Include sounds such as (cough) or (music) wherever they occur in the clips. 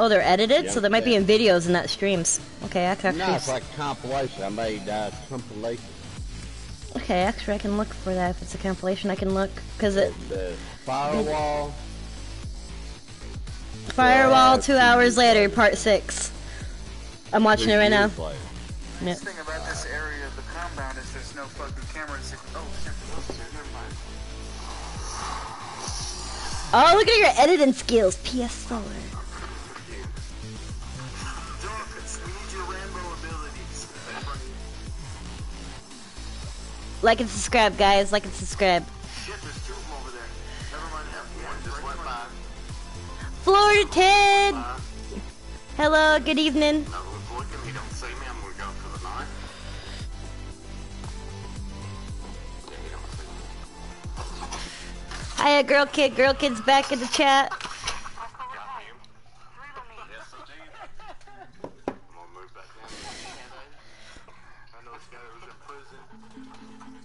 Oh, they're edited, Yeah, so they might be in videos and not streams. Okay, I can No, actually. it's like compilation. I made uh, compilation. Okay, actually, I can look for that if it's a compilation. I can look because it The firewall. firewall. Yeah, Two hours later, part six. I'm watching it right now. years later. Yep. Nice thing about this area of the compound is there's no fucking cameras. Oh shit, upstairs, never mind. Oh, look at your editing skills. PS4. Like and subscribe, guys. Like and subscribe. Shit, there's two of them over there. Never mind, one just went by. Florida Ted. Hello. Good evening. I looking, he don't see me, I'm gonna go for the night. Yeah, he don't see me. Hiya, girl kid. Girl kid's back in the chat. Got him. Yes, indeed. I'm gonna move back down to Canada. I know this guy that was in prison. I'ma like it. Used to say as long as your balls don't touch, it's not gay. Um, So they fucking hold their balls back between their legs so their balls intact. emoji cool smile. I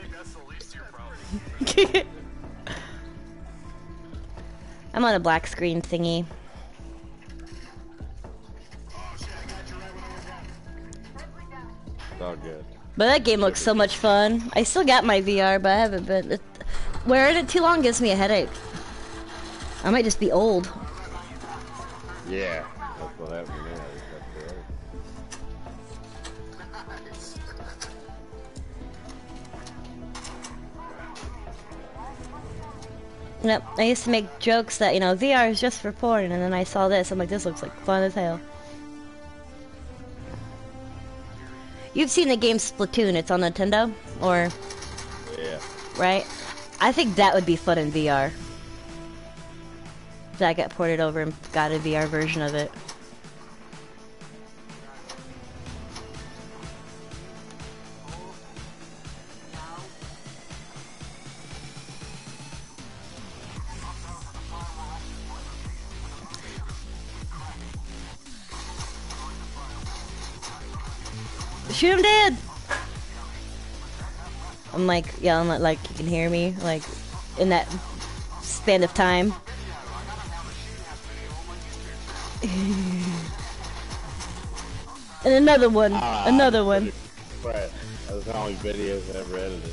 think that's the least of your problem. I'm on a black screen thingy. It's all good. But that game looks so much fun. I still got my VR, but I haven't been. Wearing it too long gives me a headache. I might just be old. Yeah, that's what happened to me. I just got there. Yep, I used to make jokes that, you know, VR is just for porn, and then I saw this. I'm like, this looks like fun as hell. You've seen the game Splatoon, it's on Nintendo? Or, Yeah. right? I think that would be fun in VR. That got ported over and got a VR version of it. Shoot him dead! I'm like yelling like you can hear me, like in that span of time. and another one, Ah, another one. Right. That was the only videos I ever edited.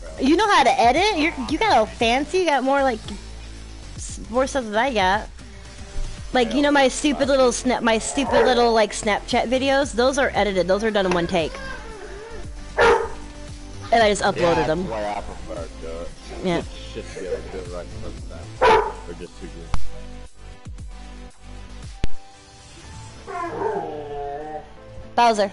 So, You know how to edit? You're you got all fancy. You got more like more stuff than I got. Like you know my stupid little snap, my stupid little like Snapchat videos. Those are edited. Those are done in one take. And I just uploaded that's them. the I prefer to do it. Yeah. Get shit together, do it right first time. Or just too good. Bowser.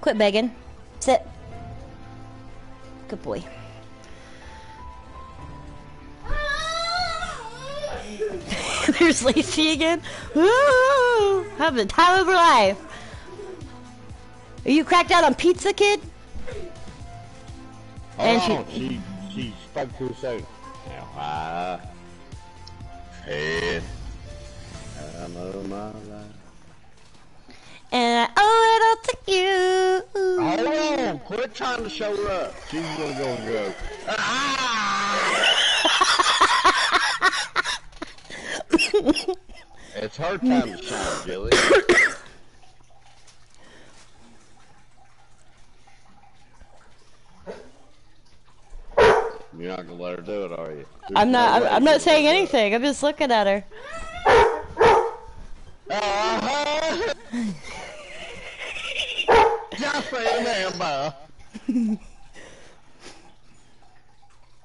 Quit begging. Sit. Good boy. (laughs) There's Lacey again. Woo! Having the time of her life. Are you cracked out on pizza, kid? And oh, she- she, she spoke too soon. Now, I had time of my life. And I owe it all to you. Hold on, quit trying to show up. She's gonna go and go. Ah! (laughs) it's her time to shine, Jilly. You're not gonna let her do it, are you? I'm not. I'm, I'm not saying anything. I'm just looking at her. Uh-huh. Just man.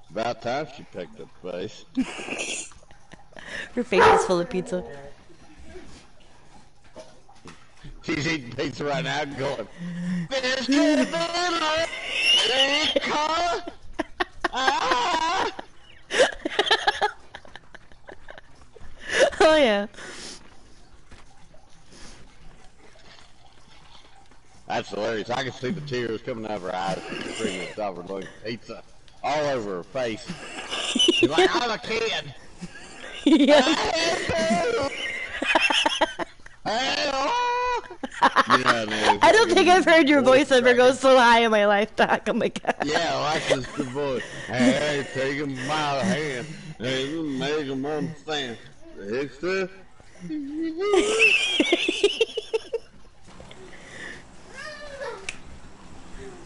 About time she picked up the face. (laughs) Her face is full of pizza. She's eating pizza right now, going. There's (laughs) gonna be a big car. Ah. Oh yeah. That's hilarious. I can see the tears coming out of her eyes at her like pizza all over her face. She's like, I'm a kid. (laughs) yeah. I (laughs) oh. Hey. You know, man, I don't think I've heard your voice ever go so high in my life, Doc. Oh my god. Yeah, that's just the voice. Hey, take him by the hand and make him understand. It's the.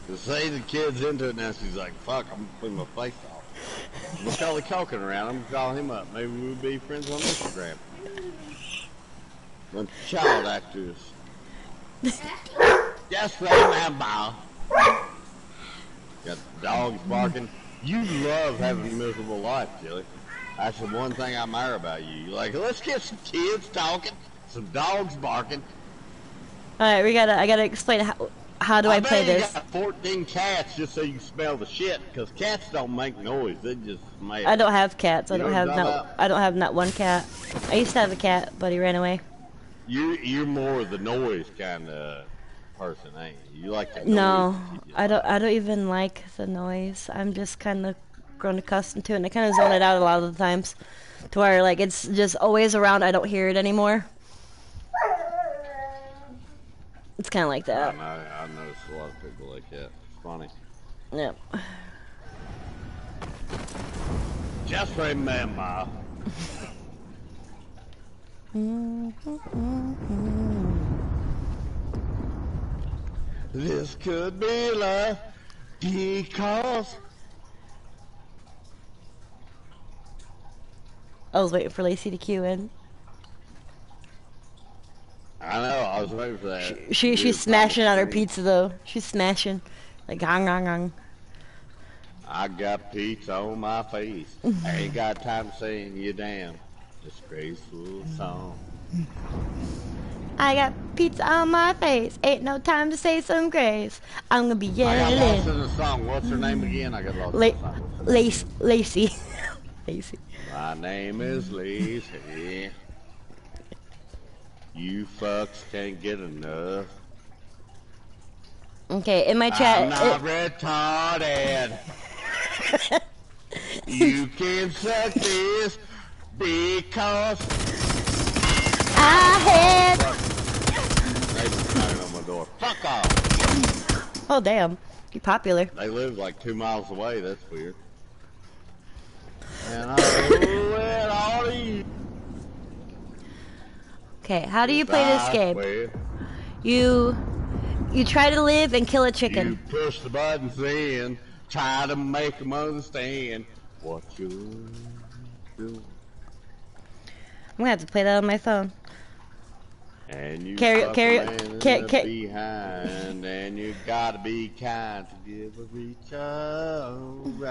To say the kid's into it now, she's like, fuck, I'm putting my face off. Look all the talking around. I'm gonna call him up. Maybe we'll be friends on Instagram. One child actors. (laughs) Just remember. Got dogs barking. You love having a miserable life, Jilly. That's the one thing I admire about you. You're like, let's get some kids talking, some dogs barking. All right, we gotta. I gotta explain how. How do I, bet play you this? got 14 cats just so you can smell the shit, because cats don't make noise. They just smell. I don't have cats. I You don't have not. talking I don't have not one cat. I used to have a cat, but he ran away. You, you're more of the noise kind of person, ain't you? You like the No, noise to keep you I don't. I don't even like the noise. I'm just kind of grown accustomed to it, and I kind of zone it out a lot of the times, to where like it's just always around. I don't hear it anymore. It's kind of like that. I that. know, I noticed a lot of people like that. It's funny. Yeah. Just remember. Mm-hmm, mm-hmm. This could be life because I was waiting for Lacey to cue in. I know I was waiting for that. She, she she's smashing on her pizza though. She's smashing, like gong gong gong. I got pizza on my face. I ain't got time to sing you damn disgraceful song. I got pizza on my face. Ain't no time to say some grace. I'm gonna be I got lost yelling. in the song. What's her name again? I got lost La- in the song. Lace, Lacey. (laughs) Lacey. My name is Lacey. You fucks can't get enough. Okay, in my chat. I'm not it- retarded. (laughs) you can suck this because I had. they on my door. Fuck off. Oh damn, you popular. They live like two miles away. That's weird. And I all. Okay, how do you play this game? swear. You, you try to live and kill a chicken. You push the buttons in, try to make them understand what you're doing. I'm gonna have to play that on my phone. And you Carry- carry- a ca- ca- behind, and you gotta be kind to give a reach around.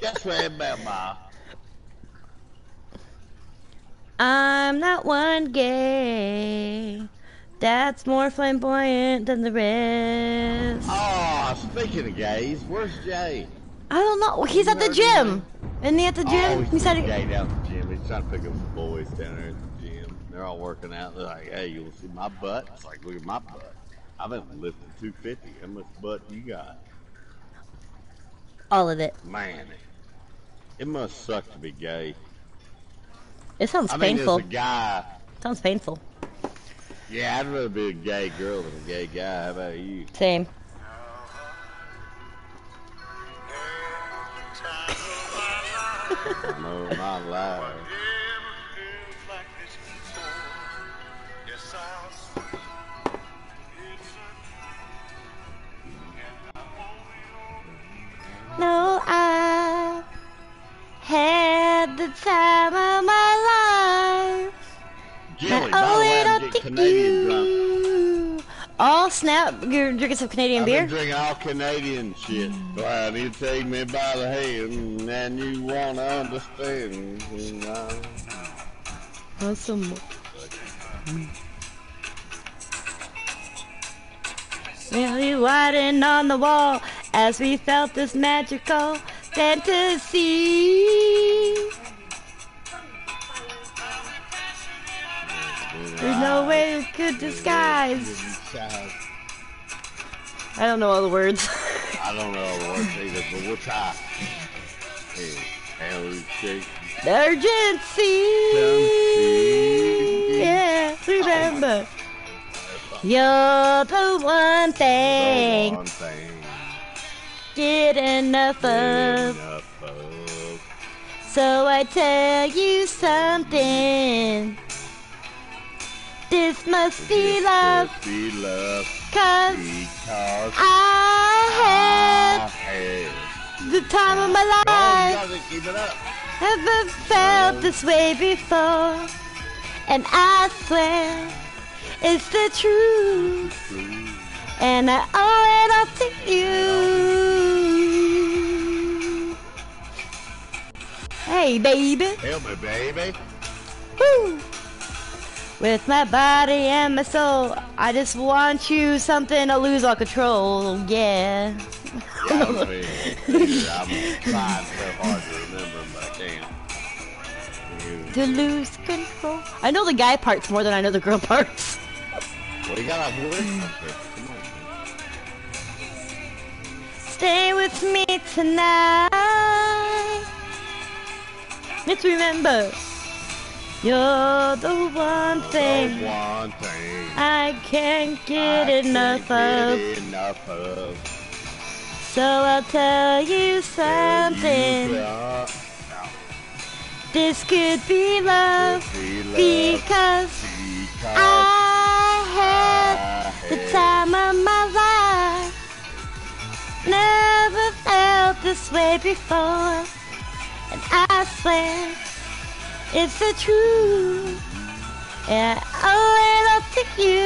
Just remember, I'm not one gay. That's more flamboyant than the rest. oh, speaking of gays, where's Jay? I don't know. He's at the gym. Isn't he at the Oh, gym? he's he said. gay down at the gym. He's trying to pick up some boys down there at the gym. They're all working out. They're like, hey, you want to see my butt? It's like, look at my butt. I've been lifting 250. How much butt you got? All of it. Man, it, it must suck to be gay. It sounds I mean, painful. as a guy, Sounds painful. yeah, I'd rather be a gay girl than a gay guy. How about you? Same. I know my life. No, I had the time of my life. Jilly, I by the owe way, it I'm all getting to Canadian drunk. you. Oh snap! You're drinking some Canadian I've beer. drinking all Canadian shit. Well, you take me by the hand, and you wanna understand. you. Awesome. Really writing on the wall as we felt this magical fantasy. There's no way it could disguise child. I don't know all the words. (laughs) I don't know all the words either, but we'll try. Emergency. Emergency. Yeah, oh remember. Oh You're the one thing. The one thing. Get enough of. Enough of. So I tell you something. This must be This love, must Be love. cause Because I I had the time of my Oh, life. gotta keep it up. Never felt oh. this way before. And I swear it's the truth. And I owe it all to you. Hey, baby. Help me, baby. Woo! With my body and my soul, I just want you something to lose all control. Yeah. Yeah, I'm, being- I'm trying so hard to remember but I can't. You- To lose control. I know the guy parts more than I know the girl parts. Well, you gotta listen. Come on. Stay with me tonight. Let's remember, you're the one The thing one thing I can't get I enough can't of. get enough of. So I'll tell you something. You got- This could be love Be love because because I had I the time of my life. Never felt this way before. And I swear it's the truth. And I owe it all to you.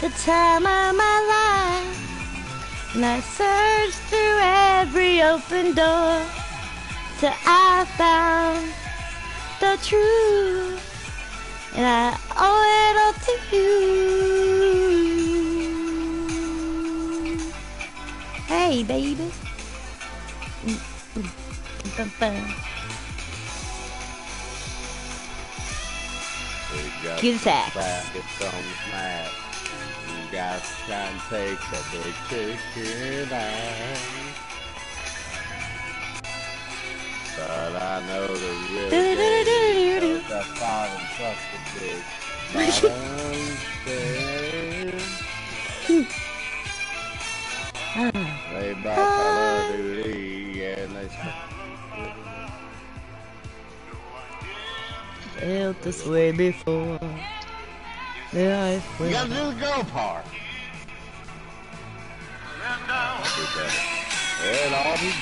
The time of my life. And I searched through every open door till I found the truth. And I owe it all to you. Hey, baby. The mat. You try and take a big chicken out. But I know the real game is the bottom plus the big (laughs) bottom thing. They bought Felt this way before. Yeah, I You gotta do the girl part. And all the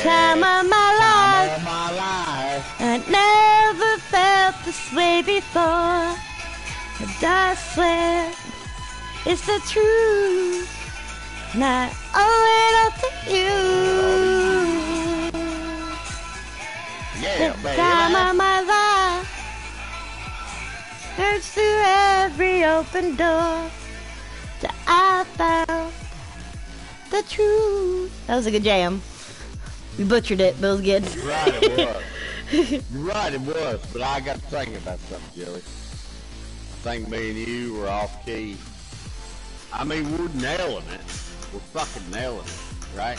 time of my life. of my life. I never felt this way before. And I swear it's the truth. And I owe it all to you. Yeah, the time of my life. Searched through every open door till I found the truth. That was a good jam. We butchered it, but it was good. You're right, it was. (laughs) You're right, it was. But I got to thinking about something, Joey. I think me and you were off key. I mean, we're nailing it. We're fucking nailing it, right?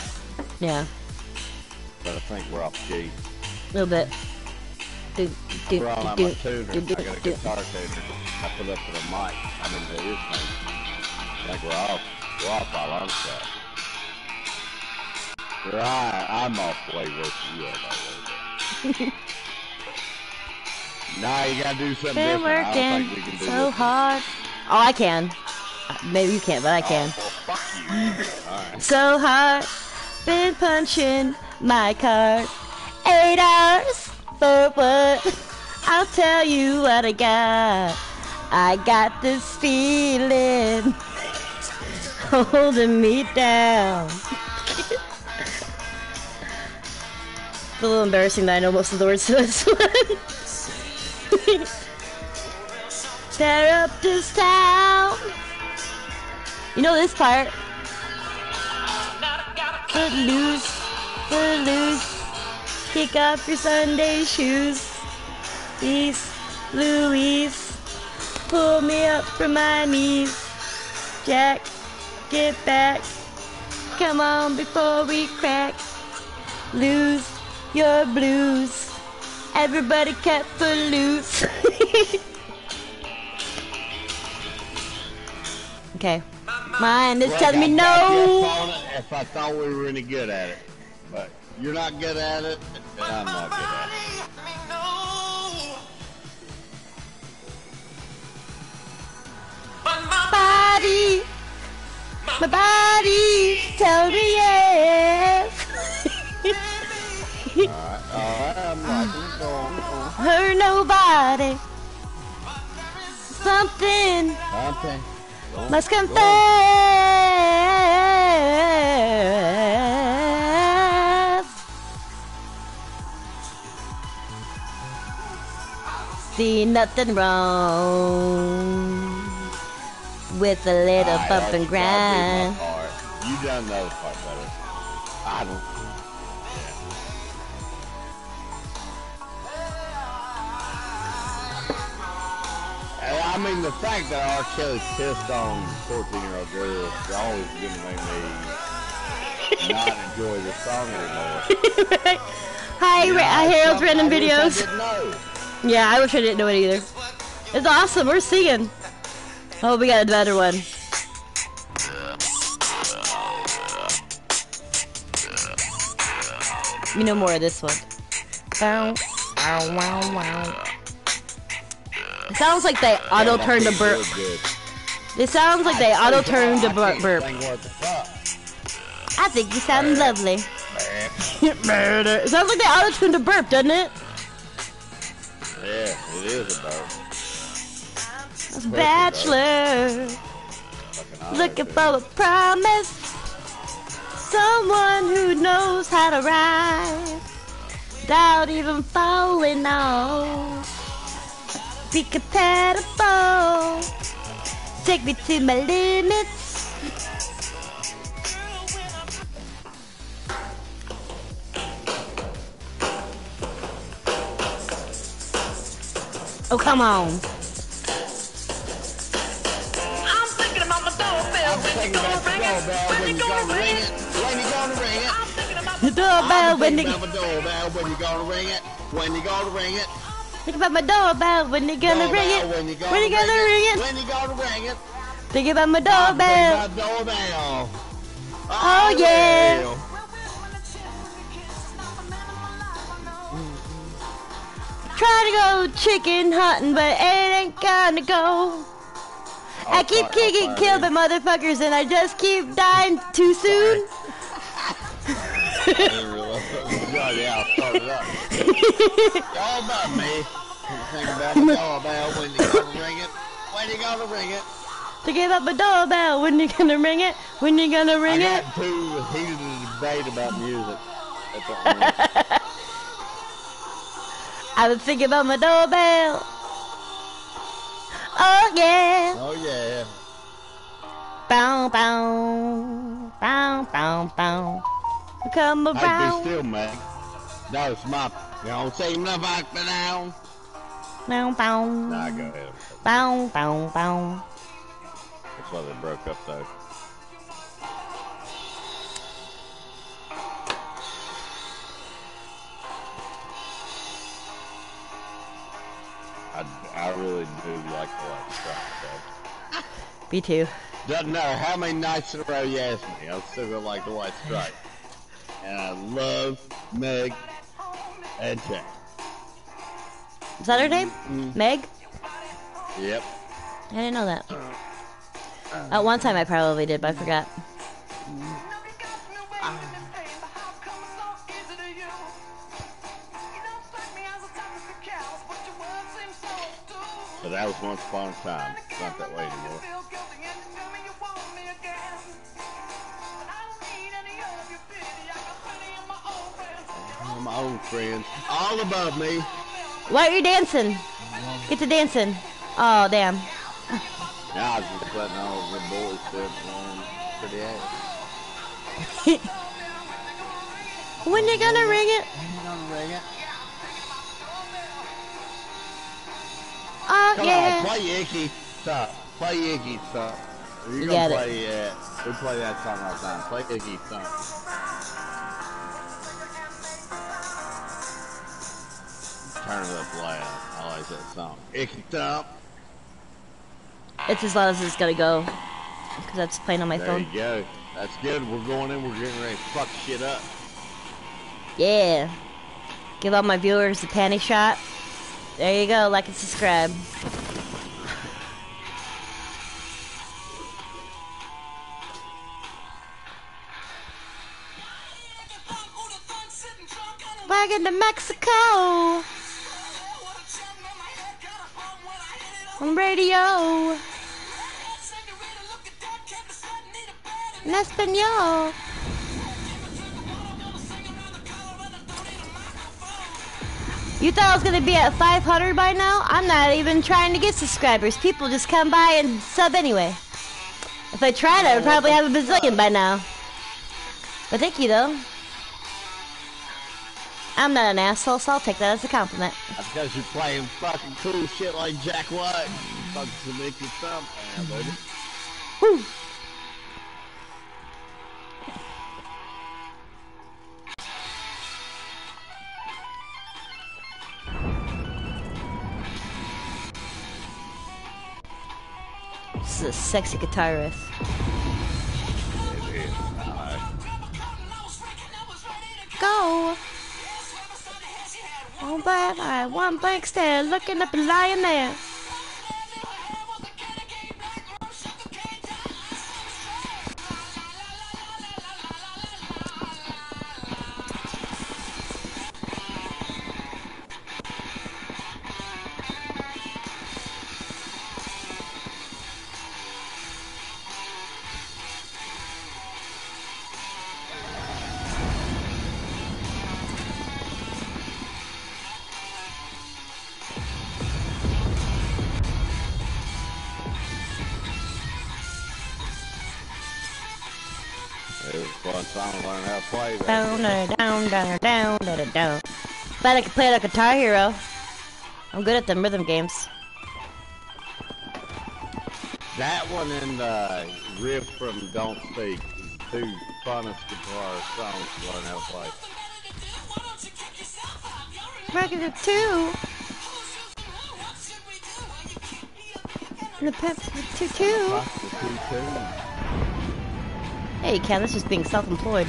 yeah, But I think we're off key. A little bit. Do, do, all on do, do, tuner. do, I got a do. guitar tuner. I put up to the mic. I mean, the earphone. I think we're off. We're off by a long shot. Right, I'm off way worse than you are, by way. Nah, you gotta do something Been different. Don't working think we can do so this. hard. Oh, I can. Uh, Maybe you can't, but I can. Oh, well, fuck you. Alright. So hard. Been punching my card. Eight hours for what? I'll tell you what I got. I got this feeling holding me down. It's a little embarrassing that I know most of the words to this (laughs) one. Tear up this town. You know this part. Footloose, footloose. Kick off your Sunday shoes. Peace, Louise. Pull me up from my knees. Jack, get back. Come on before we crack. Lose your blues Everybody cut for loose. (laughs) okay. Mine is telling me I'd back you no. up If I thought we were any good at it, you're not good at it, and I'm not good at it. Body. My body tell me yes. Alright, alright, I'm liking. Go on, go on. Hurt nobody. Something. Must confess. See nothing wrong with a little Alright, bump and I'll do my grind. You done the part better. I don't. I mean, the fact that R. Kelly pissed on 14-year-old girls is always going to make me not (laughs) enjoy the song anymore. Hi, uh, Harold's I random wish I videos. Yeah, I wish I didn't know it either. It's awesome. We're singing. Oh, we got a better one. You know more of this one. Bow, ow, wow, wow. It sounds like they auto turned to burp. (laughs) It sounds like they auto turned to burp. sing worth the fuck. I think you sound lovely. It sounds like they auto tuned to burp, doesn't it? It is a burp. Bachelor. Looking for a promise. Someone who knows how to ride. Without even falling off. Be compatible. Take me to my limits. Oh, come on. I'm thinking about my doorbell. When you gonna ring it? When when you you gonna gonna ring ring it? it. When you gonna ring it. I'm thinking about The doorbell when Think you about the doorbell when you gonna ring it. When you gonna ring it. think about my doorbell when you gonna ring it. When you gonna, When you gonna ring it? When you gonna ring it. Think about my Think doorbell. about doorbell. Oh, oh, yeah. Try to go chicken hunting, but it ain't gonna go. Oh, I I'll keep fire- getting I'll killed by motherfuckers, and I just keep dying too soon. it. yeah, yeah, I'll start it up. All about me. Think about the doorbell when you gonna ring it. When you gonna ring it. to give up my doorbell. When you gonna ring it? When you gonna ring I it? got too heated a debate about music. That's what (laughs) I mean. I was thinking about my doorbell. Oh yeah. Oh yeah. Bow bow. Bow bow bow. Come Hey, be still, man. That was my. You don't like me now. Bow bow. Nah, go ahead. Bow bow bow. That's why they broke up, though. I, I really do like the White Stripes, (laughs) Me too. Doesn't matter how many nights in a row you ask me, I'm still gonna like the White Stripe. (laughs) And I love Meg and Jack. Is that her name? Mm-hmm. Meg? Yep. I didn't know that. Uh, uh, At one time I probably did, but I forgot. Mm-hmm. So that was once upon a time. It's not that way anymore. All my own friends, all above me. Why are you dancing? Get to dancing. Oh, damn. Now I was just letting all the boys step on pretty ass. (laughs) When you gonna ring it? You gonna ring it? Oh, Come yeah. on, play Icky. Stop. Play Icky. Stop. You're You gonna got it. play uh, we play that song all the time. Play Icky song. Turn it up loud. I like that song. Icky Thump. It's as loud as it's gonna go. Because that's playing on my There phone. you go. That's good. We're going in. We're getting ready to fuck shit up. Yeah. Give all my viewers a panty shot. There you go. Like and subscribe. Wagon to Mexico on radio. En Espanol. You thought I was gonna be at 500 by now? I'm not even trying to get subscribers. People just come by and sub anyway. If I tried, I would probably have a bazillion by now. But thank you though. I'm not an asshole, so I'll take that as a compliment. That's because you're playing fucking cool shit like Jack White. Fucking some Icky Thump, man, baby. Woo! This is a sexy guitar riff. It is. Alright. Go! One blank eye, one blank stare, looking up and lying there. Down, down, down, down, down, down, down. Bet I could play like a Guitar Hero. I'm good at them rhythm games. That one and uh, riff from Don't Speak, the two funnest guitar songs to learn how to play. Bracket of two. And the pep two two. Fuck the two tunes. Hey, Ken, this is being self-employed.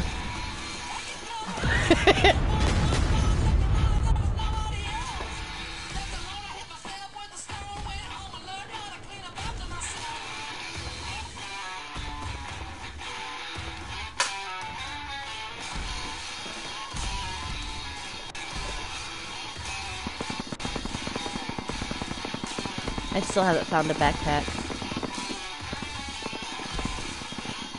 I still haven't found a backpack.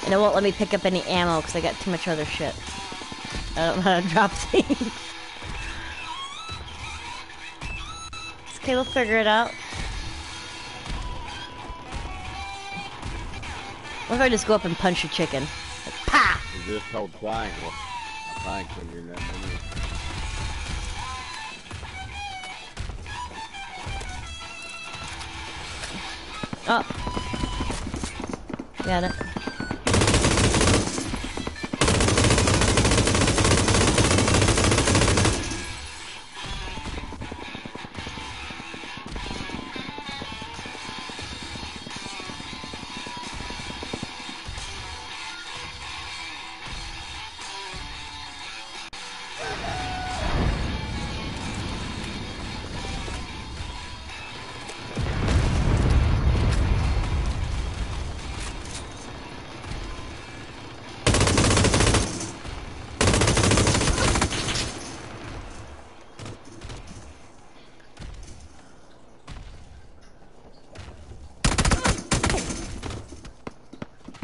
And it won't let me pick up any ammo because I got too much other shit. I don't know how to drop things. It's okay, we'll figure it out. What if I just go up and punch a chicken? Like, pa! You just hold triangle. Think you're in that menu. Oh. Got it.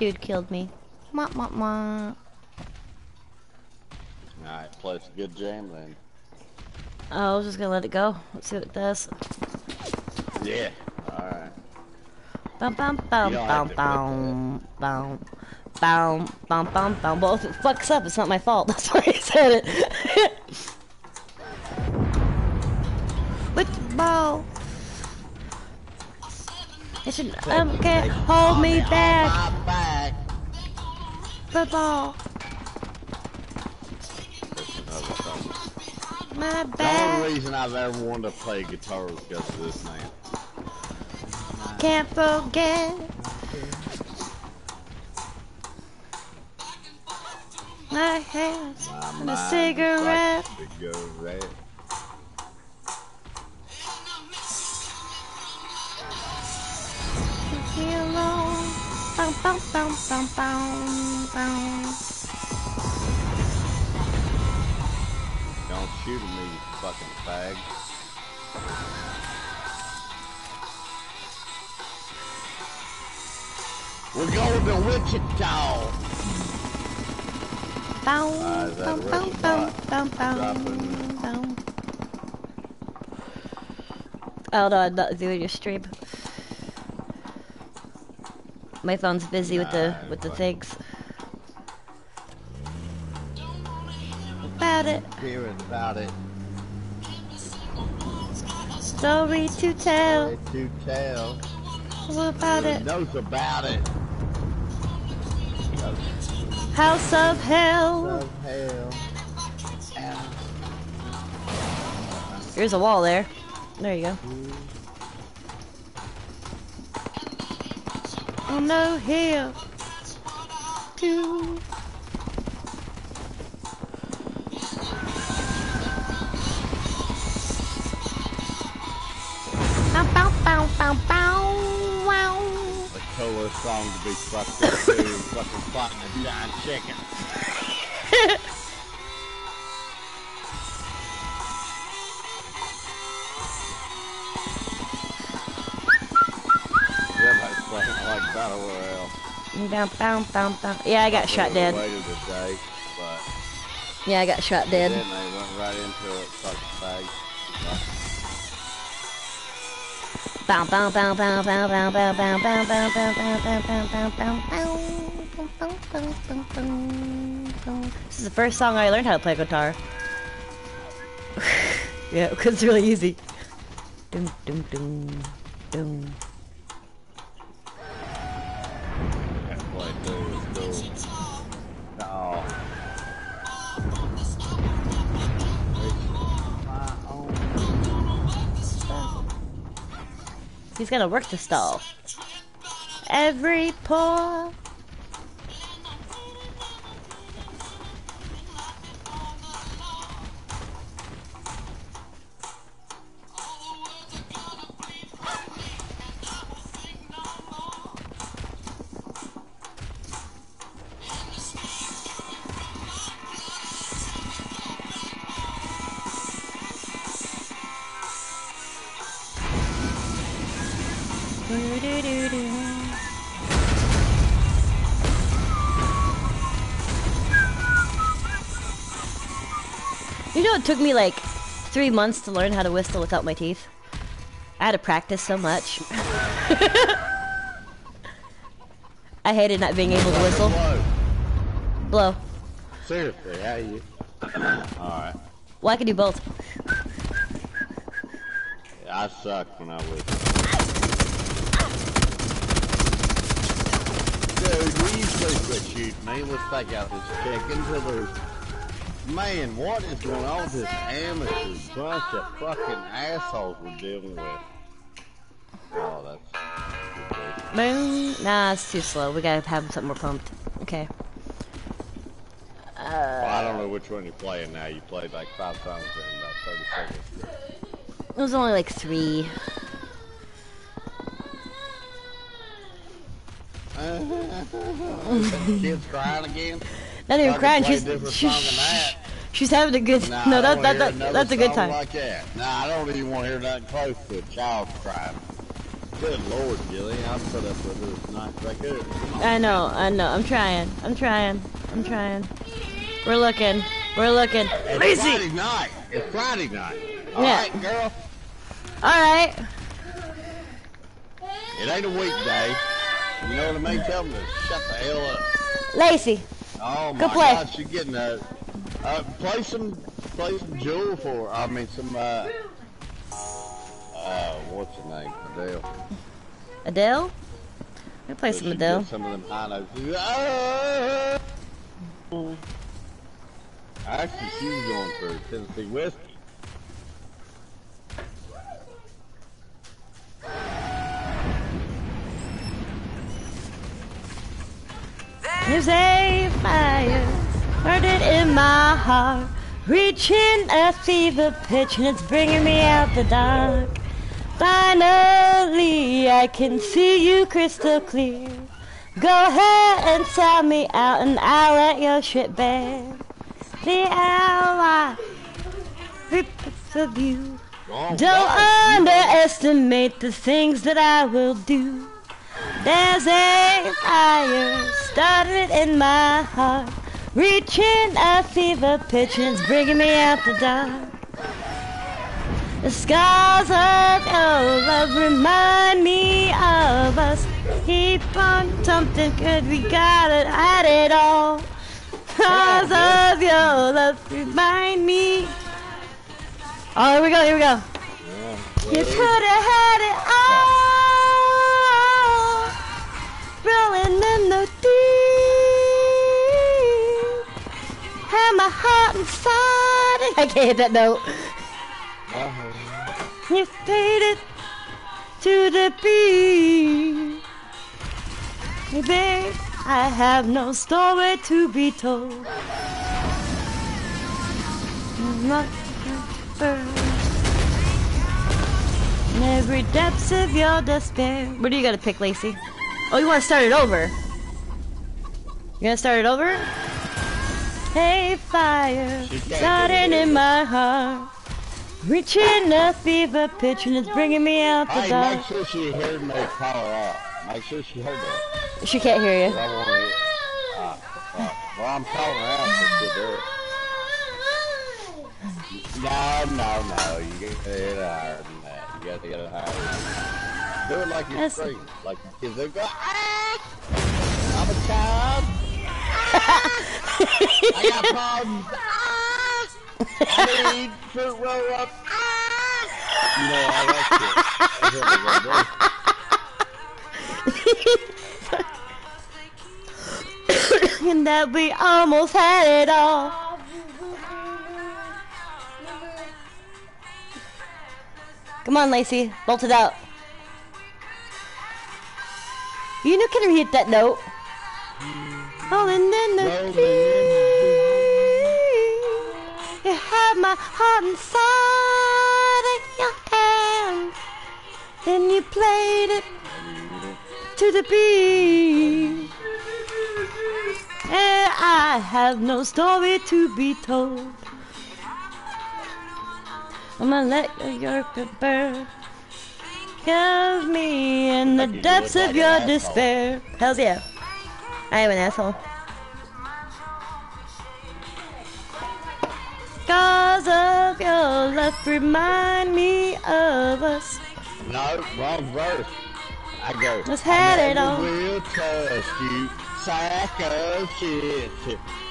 Dude killed me. Wah, wah, wah. Alright, play some good jam then. Oh, I was just gonna let it go. Let's see what it does. Yeah. Alright. Bum bum bum bum bum bum bum bum bum bum. Well, if it fucks up, it's not my fault. (laughs) That's why I said it. (laughs) With ball. It should um, can't hold me back. The ball. That's another The only reason I've ever wanted to play guitar was because of this man. Can't forget. My hands My and a cigarette. like a cigarette. Don't shoot at me, you fucking fag. We're going to Wichita. Bow, that bow, bow, bow, bow, bow, bow. Oh no, I'm not doing your stream. My phone's busy with the with the things. About it, Hear it about it. story to tell. Story to tell. What about it? knows about it? House of hell. Of hell. There's a wall there. There you go. Mm. Oh no, here. Two. Bow, bow, bow, bow, bow, wow. The coolest song to be fucked up to fucking fighting a giant chicken. (laughs) Bow, bow, bow, bow. Yeah, I got shot dead. Day, Yeah, I got shot dead. then they went right into it, fucking fag. Bow, bow, bow, bow, bow, bow, bow, bow, bow, bow, bow, bow, bow, bow, bow, bow, bow. Bow, bow, bow, bow, bow, bow. This is the first song I learned how to play guitar. yeah, because it's really easy. Dum, dum, dum, dum. He's gonna work the stall. Every pore. It took me like three months to learn how to whistle without my teeth. I had to practice so much. (laughs) I hated not being able to whistle. Blow. Seriously, how you? Alright. Well, I can do both. I sucked when I was. Dude, will you please quit shooting me? Let's take out this chicken to the. Man, what is going on with this amateur bunch of fucking assholes we're dealing with? Oh, that's. Boom. Nah, it's too slow. We gotta have something more pumped. Okay. Well, I don't know which one you're playing now. You played like five times in about 30 seconds. It was only like three. (laughs) Kids crying again? (laughs) Not even crying. She's she's, that. she's having a good. Nah, no, that that, that that's a good time. Like that. Nah, I don't even want to hear nothing close to a child crying. Good lord, Jilly, I put up with this night like good. I know, I know. I'm trying. I'm trying. I'm trying. We're looking. We're looking. It's Lazy. Friday night. It's Friday night. All Yeah. right, girl. All right. It ain't a weekday. You know what I mean? Tell them to shut the hell up. Lacey. Oh Good my play. gosh, getting a uh, play some play some Jewel for I mean some uh uh what's her name? Adele. Adele? We play so some Adele. Some of them high notes. Ah! Actually, she was going for Tennessee whiskey. There's a fire burning in my heart, reaching a fever pitch, and it's bringing me out the dark. Finally, I can see you crystal clear. Go ahead and sell me out, and I'll let your shit bear. The hour rips of you. Don't underestimate the things that I will do. There's a fire started in my heart, reaching a fever pitch, and it's bringing me out the dark. The scars of your love remind me of us. Keep on something good, we gotta hide it all. Scars of your love remind me. Oh, here we go, here we go. You could have had it all, rolling in the deep. Had my heart inside it. I can't hit that note. Uh-huh. You faded to the beat. Baby, I have no story to be told. Not first. In every depths of your despair. What do you gotta pick, Lacey? Oh, you wanna start it over? You gonna start it over? Hey, fire, starting in my heart. Reaching a fever pitch and it's bringing me out the dark. make sure she heard my call her out. Make sure she heard that. She can't hear you. Want to. Uh, uh, well, I'm calling her out she'll do it. No, no, no. You gotta get it higher than that. You gotta get it higher than that. Do it like you're That's- Like the kids that go, ah! (laughs) I'm a child. I got (laughs) problems. I need fruit roll up. You know, all that shit. That's what we're gonna do. and that we almost had it all. Come on, Lacey, bolt it out. You know, can hit that note. Rolling in the Rolling the deep. You have my heart inside of your hand. Then you played it to the beat. And I have no story to be told. I'm gonna let your burn. Give me in the depths of like your despair. Hells yeah. I am an asshole. Scars of your love remind me of us. No, wrong verse. I go. Let's had it all. will trust you, sack of shit.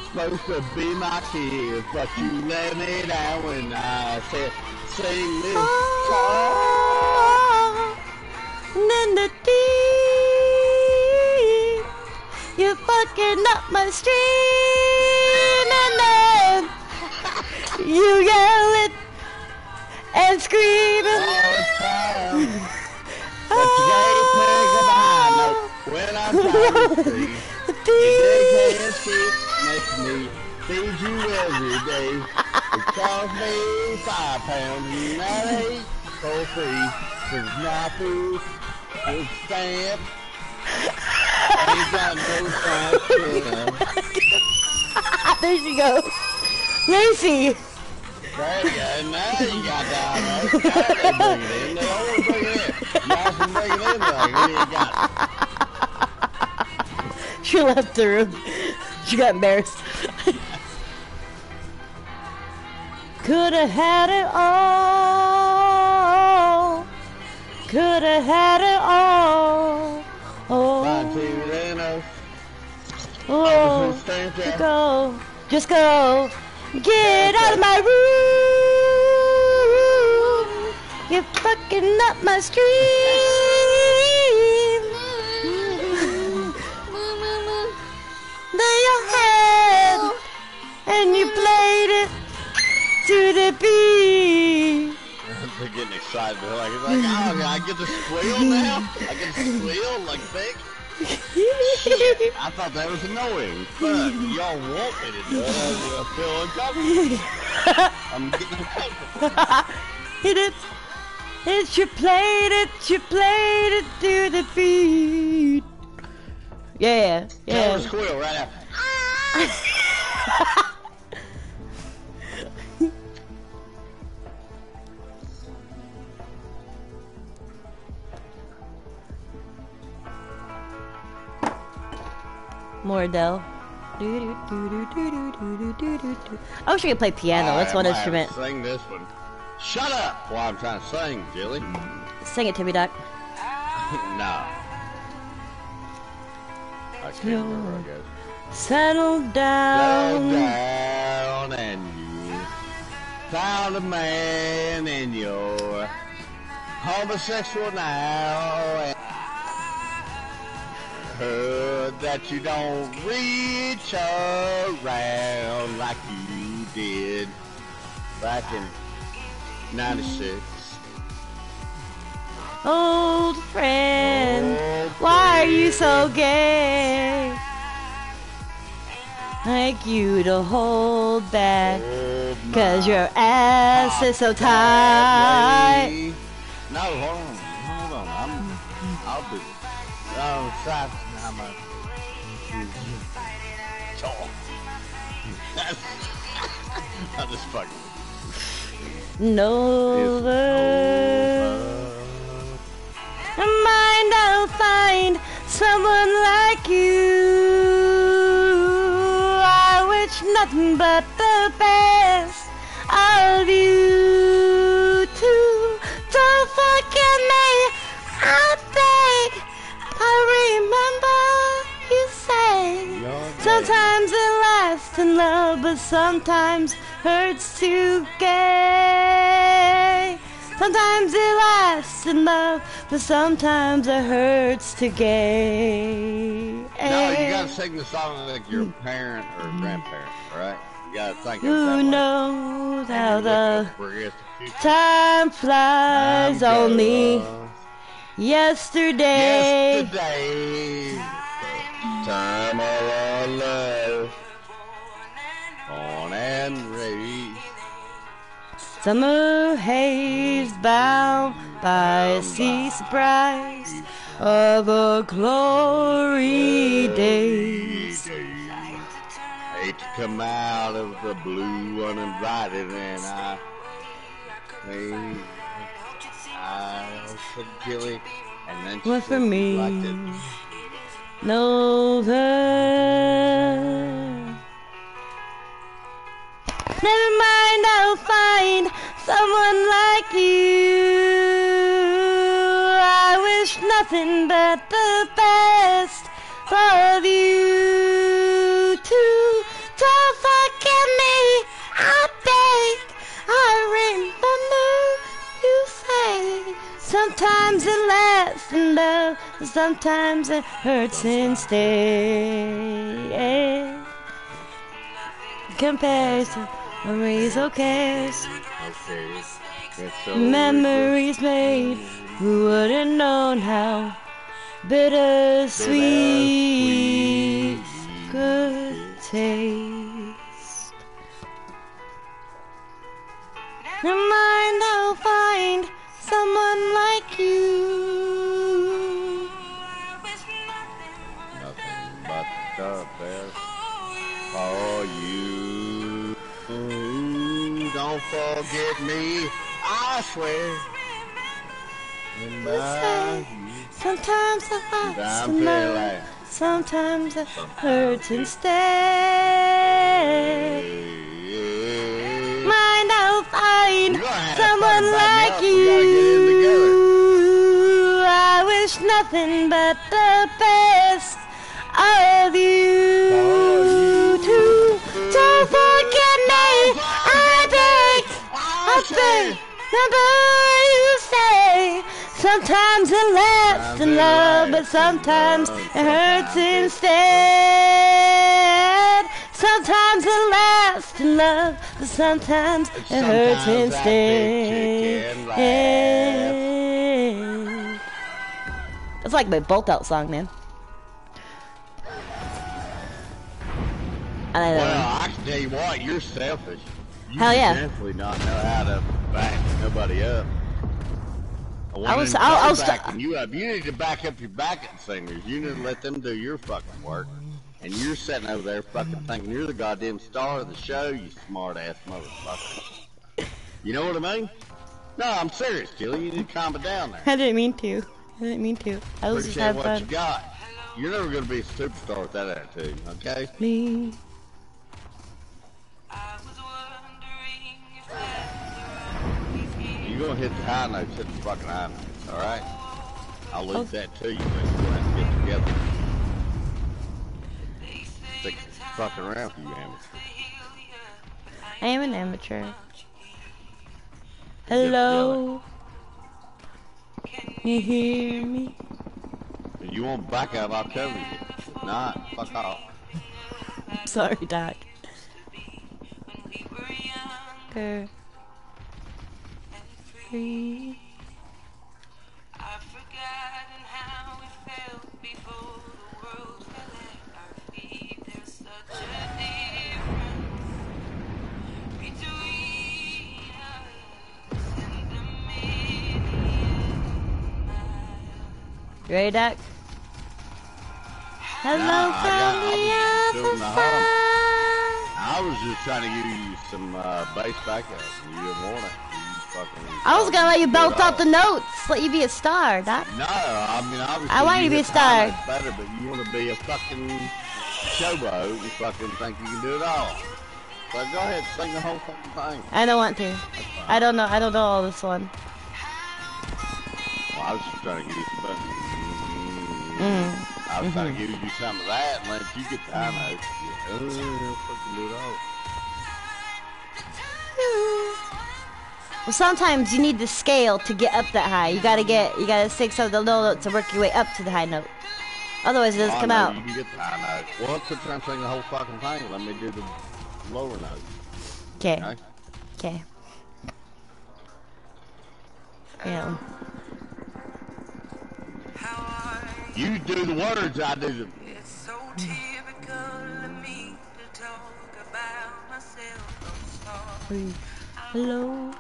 Supposed to be my kid, but you let me down when I said, sing this song. Oh, and in the deep, you're fucking up my stream, and then you yell it and scream it. the time. But you can't pick up high note when I'm oh. trying (laughs) to sing. Your big head shit makes me feed you every day. It cost me five pounds and that ain't for free. Cause my food Ain't got no (laughs) there she goes. There you go. Now you got down. Now they bring it in. They always bring it in. Now some bring it in like you got (laughs) she left the room. She got embarrassed. (laughs) Could have had it all. Could have had it all. Oh, tooth and a oh, go, just go. Get out of my room. You're fucking up my stream. (laughs) Lay your head and you played it to the beat. They're getting excited. They're like, it's like, oh, I get to squeal now? I get to squeal like Vic? I thought that was annoying. Fuck, y'all want me to do it. I feel uncomfortable. I'm getting uncomfortable. Hit it. It's your played it, your played it to the beat. Yeah, yeah. Tell her squeal right out. (laughs) More Adele. I wish I could play piano. That's one instrument. Sing this one. Shut up while I'm trying to sing, Jilly. Sing it to me, Doc. (laughs) no. I can't Yo. remember, I guess. Settle down. Settle down and you found a man in your homosexual now. That you don't reach around like you did back in 96. Old friend, Old why are you so gay? Like you to hold back, Hold cause your ass is so tight. No, hold on, hold on. I'm, I'll do it. I'm. Nova. Mind I'll find someone like you. I wish nothing but the best of you too. Don't forget me, I beg. I remember sometimes it lasts in love, but sometimes hurts to gay. Sometimes it lasts in love, but sometimes it hurts to gay. No, you gotta sing the song like your parent or grandparent, alright? You gotta think of Who way. knows how the look up where it is to future. time flies Time only yesterday. Yesterday, time of our life, on and raised. Summer haze bound by sea surprise of a glory days. Hate to come out of the blue uninvited, and I, hey, I said Gilly, and then What for me? Nova. Never mind, I'll find someone like you. I wish nothing but the best of you too. Don't me, I beg. I remember you say sometimes it lasts in love, sometimes it hurts instead. Compares to memories, okay. Memories made, who would have known how bittersweet could taste? In mind, I'll find someone like you. Nothing but the best for you. Mm, don't forget me, I swear. Sometimes, I hurt, sometimes, sometimes I hurt instead. Mind, I'll find You're gonna have to someone like up. We gotta get in together. you. I wish nothing but the best of you too. Don't forget me, I beg, I beg. Remember you say sometimes it lasts in love, but sometimes it hurts instead. Sometimes it lasts in love, Cause sometimes it sometimes hurts instead. That it's like my bolt out song, man. I like well, I can tell you what, you're selfish. You Hell yeah. definitely not know how to back nobody up. I, was, I was, I was, you up. You need to back up your backup singers. You need to let them do your fucking work. And you're sitting over there fucking thinking you're the goddamn star of the show, you smart ass motherfucker. You know what I mean? No, I'm serious, Jilly. You need to calm it down there. I didn't mean to. I didn't mean to. I was just Appreciate having what you got. You're never gonna be a superstar with that attitude, okay? Me. I was wondering if that's the road You're gonna hit the high notes, hit the fucking high notes, alright? I'll leave Oh. that to you, but you're gonna have to get together. They say Stick around you amateur. to heal ya, but I I am an amateur. Hello. Can you hear me? If you want back out, I'll cover you. If not, fuck off. (laughs) Sorry, Doc. when we were young Grr. and free. Free. I've You ready, Doc? Hello Nah, from the I'm still in other side. I was just trying to give you some uh, bass backup. You didn't want it. I was gonna let you belt out the notes, let you be a star, Doc. No, I mean obviously. I want you to be a star. Better, but you want to be a fucking showboat and fucking think you can do it all. So go ahead, sing the whole fucking thing. I don't want to. I don't know. I don't know all this one. Well, I was just trying to give you some better. Mm. I was trying to give you some of that and let you get the high notes. Yeah, uh, fucking do it all. Well, sometimes you need the scale to get up that high. You gotta get, you gotta sing some of the low notes to work your way up to the high note. Otherwise, it doesn't I come know out. You can get the high notes. Well, quit trying to sing the whole fucking thing. Let me do the lower notes. Okay. Okay? Okay. Yeah. How are You do the words, I do the. It's so typical of me to talk about myself. I'm sorry Hello.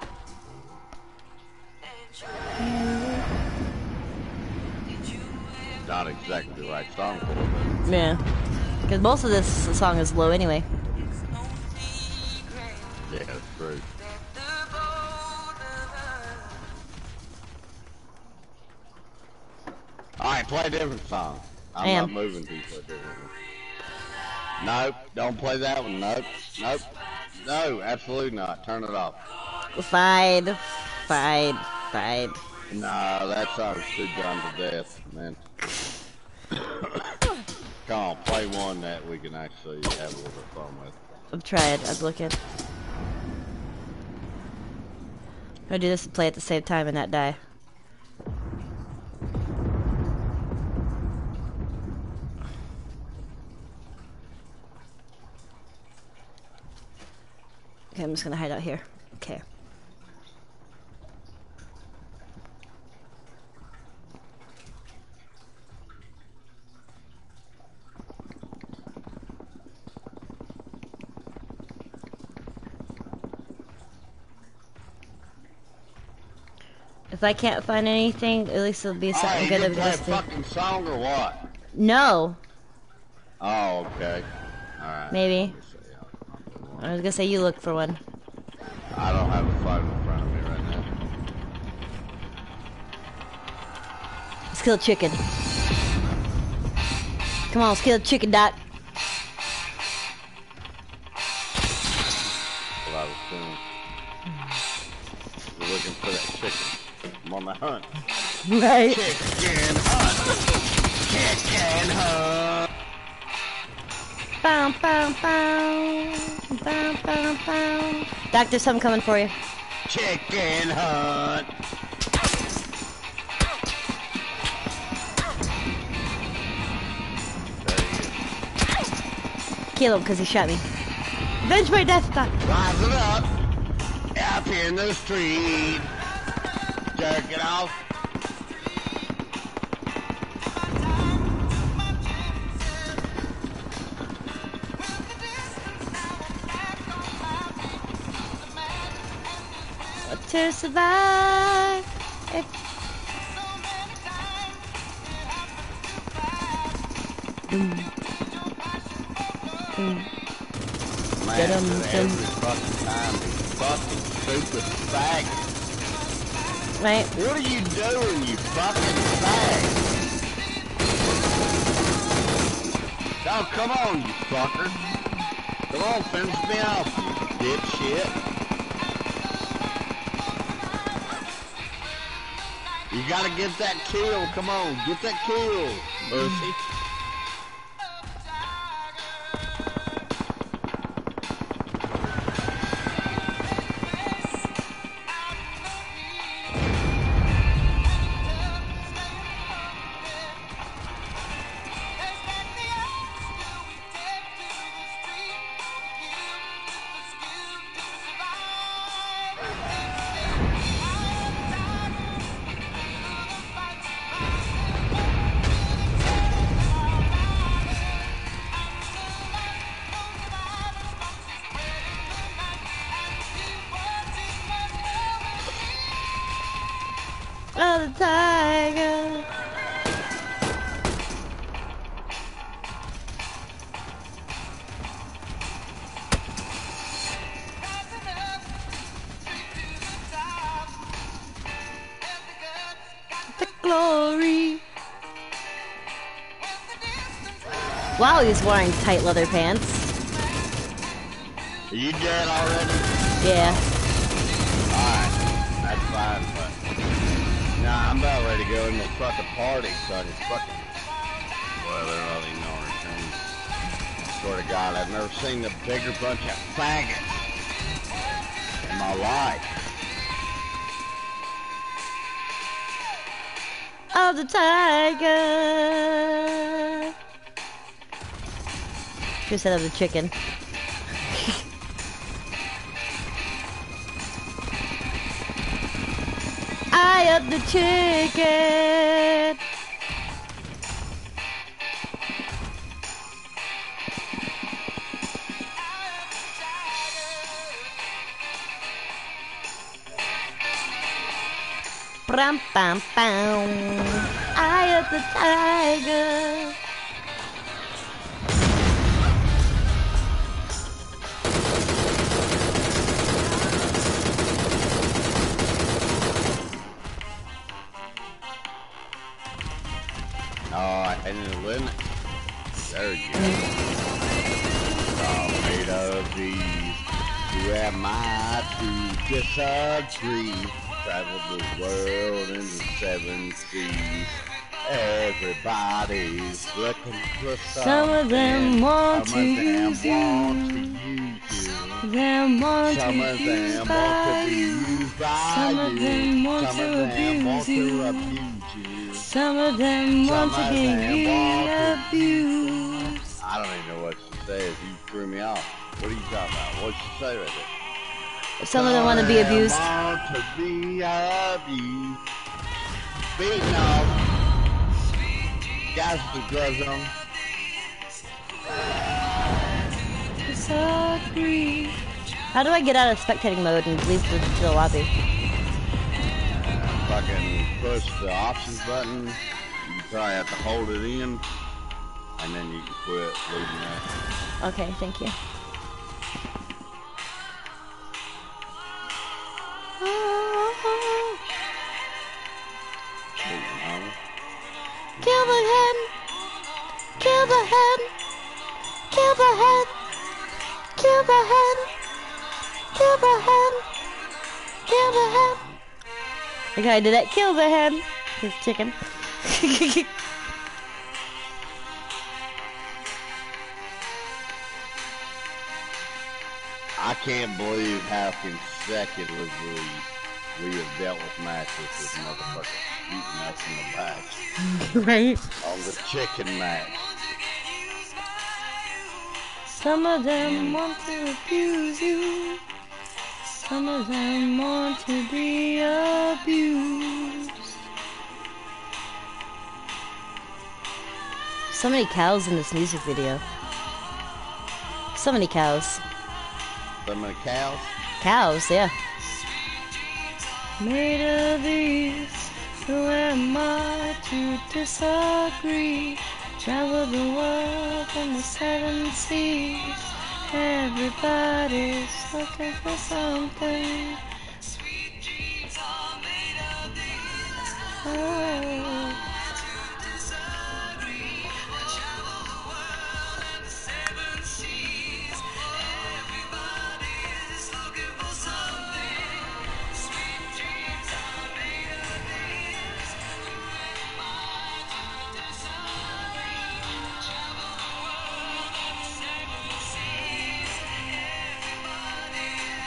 that you did you ever Not exactly the right song for it, Yeah. Because most of this song is low anyway. Alright, play a different song. I'm I am. not moving to play a different one. Nope, don't play that one. Nope, nope. No, absolutely not. Turn it off. Fine. Fine. Fine. No, that song's too done to death, man. (coughs) Come on, play one that we can actually have a little bit of fun with. I'm trying. I'm looking. I do this and play at the same time and not die. Okay, I'm just gonna hide out here. Okay. If I can't find anything, at least it'll be something oh, Alright, good to listen to. fucking song or what? No, Oh, okay. Alright. maybe. Let me see. I was gonna say you look for one. I don't have a phone in front of me right now. Let's kill a chicken. Come on, let's kill a chicken, Doc. What I was doing. We're looking for that chicken. I'm on the hunt. Right. Chicken hunt! Chicken hunt! Bow, bow, bow. Bow, bow, bow. Doc, there's something coming for you. Chicken hunt! There he is. Kill him because he shot me. Avenge my death, Doc. Rise it up! Up in the street! Jerk it off! To survive. If Boom. Boom. Man, Get 'em, for get 'em. fucking time, fucking stupid faggots. Right? What are you doing, you fucking fag? Oh, come on, you fucker. Come on, finish me off, you dipshit. You gotta get that kill. Come on, get that kill, wearing tight leather pants. Are you dead already? Yeah. Alright, that's fine, but... Nah, I'm about ready to go in the fucking party, so I can fucking... Well, they're not even on return. Swear to God, I've never seen a bigger bunch of faggots in my life. Oh, the tiger. Who said of the chicken? I am the chicken. Bram, bam, bam. I am the tiger. Disagree? Traveled the world in the seven seas. Everybody's looking for something. Some of them want Some to use you. Them want Some to of them want to be used by Some of you. them want Some of them want you. to abuse you. Some of them want Some to get you want to abused. I don't even know what she says. You threw me off. What are you talking about? What'd she say right there? Some of them want to be abused. To be abused. Beaten off. Guys the gloves How do I get out of spectating mode and leave the, the lobby? Fucking push the options button. You probably have to hold it in. And then you can quit leaving that. Okay, thank you. Kill the hen! Kill the hen! Kill the hen! Kill the hen! Kill the hen! Kill the hen! Okay, I did that. Kill the hen! His chicken. (laughs) I can't believe how consecutively we have dealt with matches with motherfuckers beating us in the back (laughs) right? on the chicken match. Some of them mm. want to abuse you. Some of them want to be abused. So many cows in this music video. So many cows. So many cows. Cows, yeah. Made of these, who am I to disagree? Travel the world and the seven seas. Everybody's looking for something. Sweet dreams are made of these. Oh.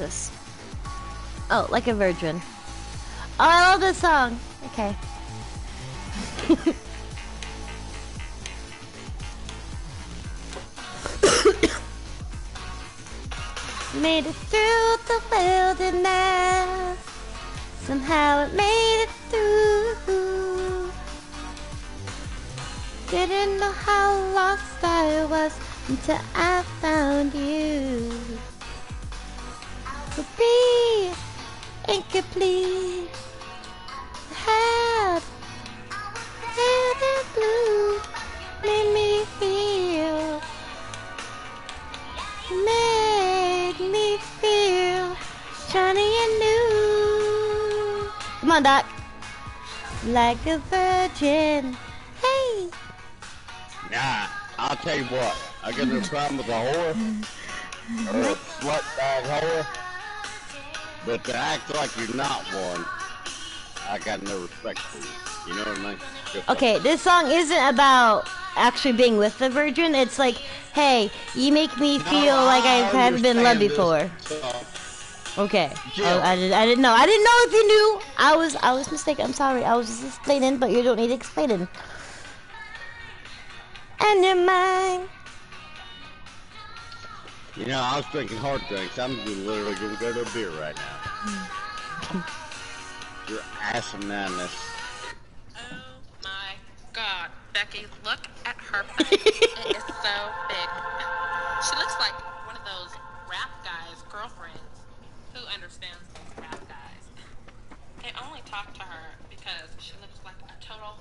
Oh, like a virgin. Oh, I love this song. Okay. (coughs) made it through the wilderness. Somehow it made it through. Didn't know how lost I was until I found you. Be incomplete. Red and blue made me feel. Made me feel shiny and new. Come on, Doc. Like a virgin. Hey. Nah, I'll tell you what. I got no problem with a whore or a slut bag whore, but to act like you're not one, I got no respect for you. You know what I mean? Okay, this song isn't about actually being with the virgin. It's like, hey, you make me No, feel like I haven't been loved before. song. Okay. Jill. I, oh, I, did, I didn't know. I didn't know if you knew. I was I was mistaken. I'm sorry. I was just explaining, but you don't need explaining. And you're mine. You know, I was drinking hard drinks. I'm literally gonna go to a beer right now. Hmm. Your asinineness. Oh my god. Becky, look at her (laughs) face. it is so big. She looks like one of those rap guys' girlfriends. Who understands rap guys? They only talk to her because she looks like a total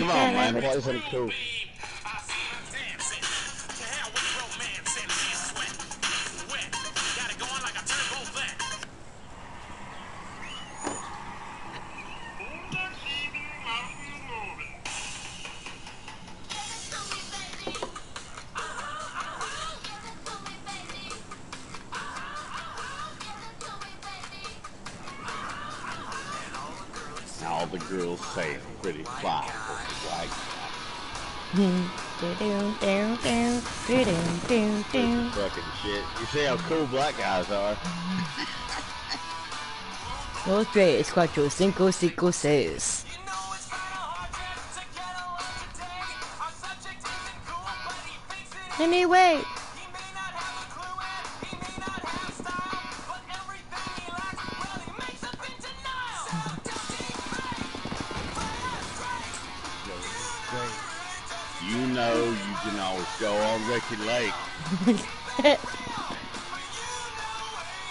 Come on, man, ever- play some cool. Fucking shit. You see how cool black guys are? Dos, tres, cuatro, cinco, cinco, seis. Anyway. You know you always go on Ricki Lake. (laughs)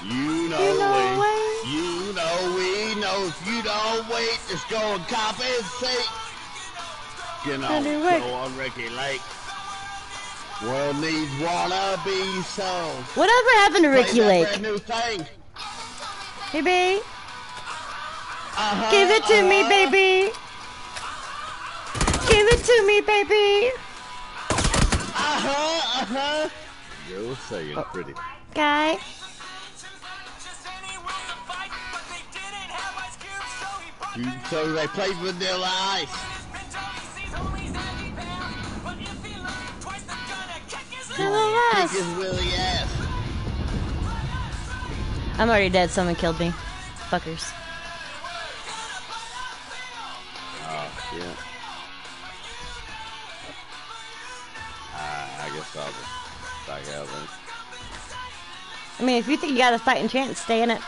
You know, You know we, you know we know if you don't wait, just go and copy and see. You know, go on Ricki Lake. World needs wannabe souls. Whatever happened to Ricky that Lake? brand new thing. Hey, babe. Uh-huh, Give it to me, uh-huh. baby. Give it to me, baby. Uh-huh, uh-huh. You're saying Oh. pretty. Guy. You, so they played Vanilla Ice. Kick us. ass. I'm already dead. Someone killed me. Fuckers. I mean, if you think you got a fighting chance, stay in it.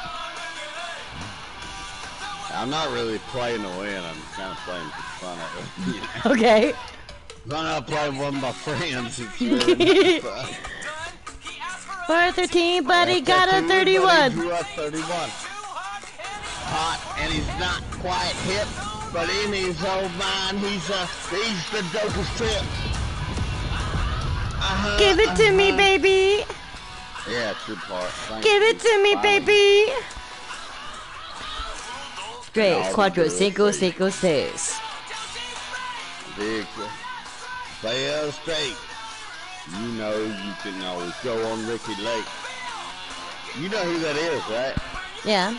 I'm not really playing to win. I'm kind of playing for fun of it. You know? Okay. I'm not playing with my friends. It's (laughs) really fun. 413, but he got a 31. He drew a 31. Hot, and he's not quite hip, but in his own mind, he's a he's the dopest tip. Uh-huh, Give it to me, uh-huh. baby. Yeah, your part. Thank Give it to me, Finally. baby. Tres, No, cuatro, dude, cinco, wait. cinco, seis. Big. Play it straight. You know you can always go on Ricki Lake. You know who that is, right? Yeah.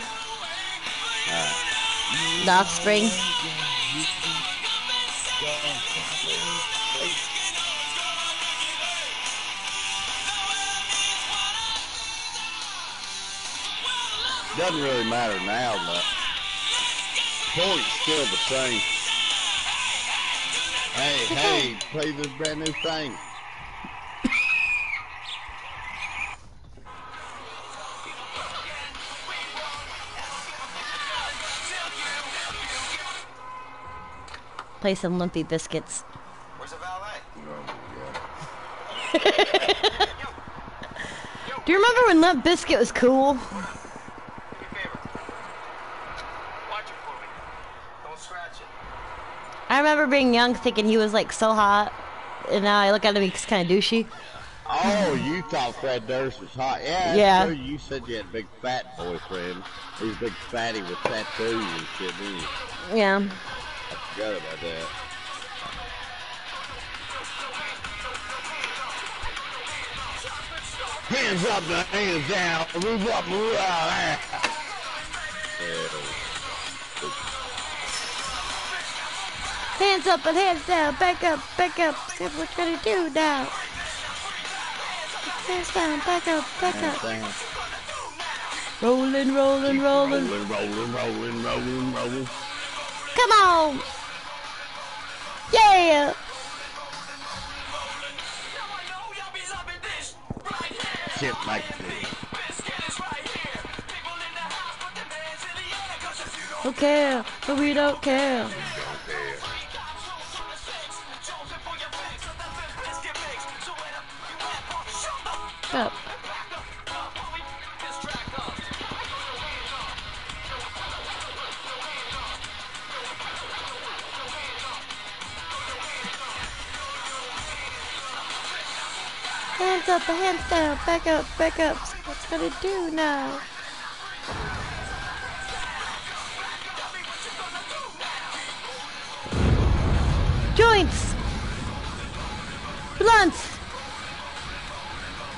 The offspring. Doesn't really matter now, but point's still the same. Hey, hey, play this brand new thing. Play some lumpy biscuits. Where's the valet? Oh, (laughs) Do you remember when Limp Bizkit was cool? Do me a favor. Watch it for me. Don't scratch it. I remember being young thinking he was like so hot. And now I look at him, he's kind of douchey. Oh, you thought Fred Durst was hot. Yeah, Yeah. true. You said you had a big fat boyfriend. He's a big fatty with tattoos and shit, didn't you? Yeah. I forgot about that. Hands up, the hands down, move up, move out. Hands up and hands down, back up, back up. See what we're gonna do now. Hands down, back up, back Hands up. down. Rolling, rolling, rolling. Rolling, rolling, rolling, rolling, rolling. Come on. Yeah. Shit like this. Don't care, but we don't care. Up. Hands up, hands down, back up, back up. What's gonna do now? Joints! Blunts!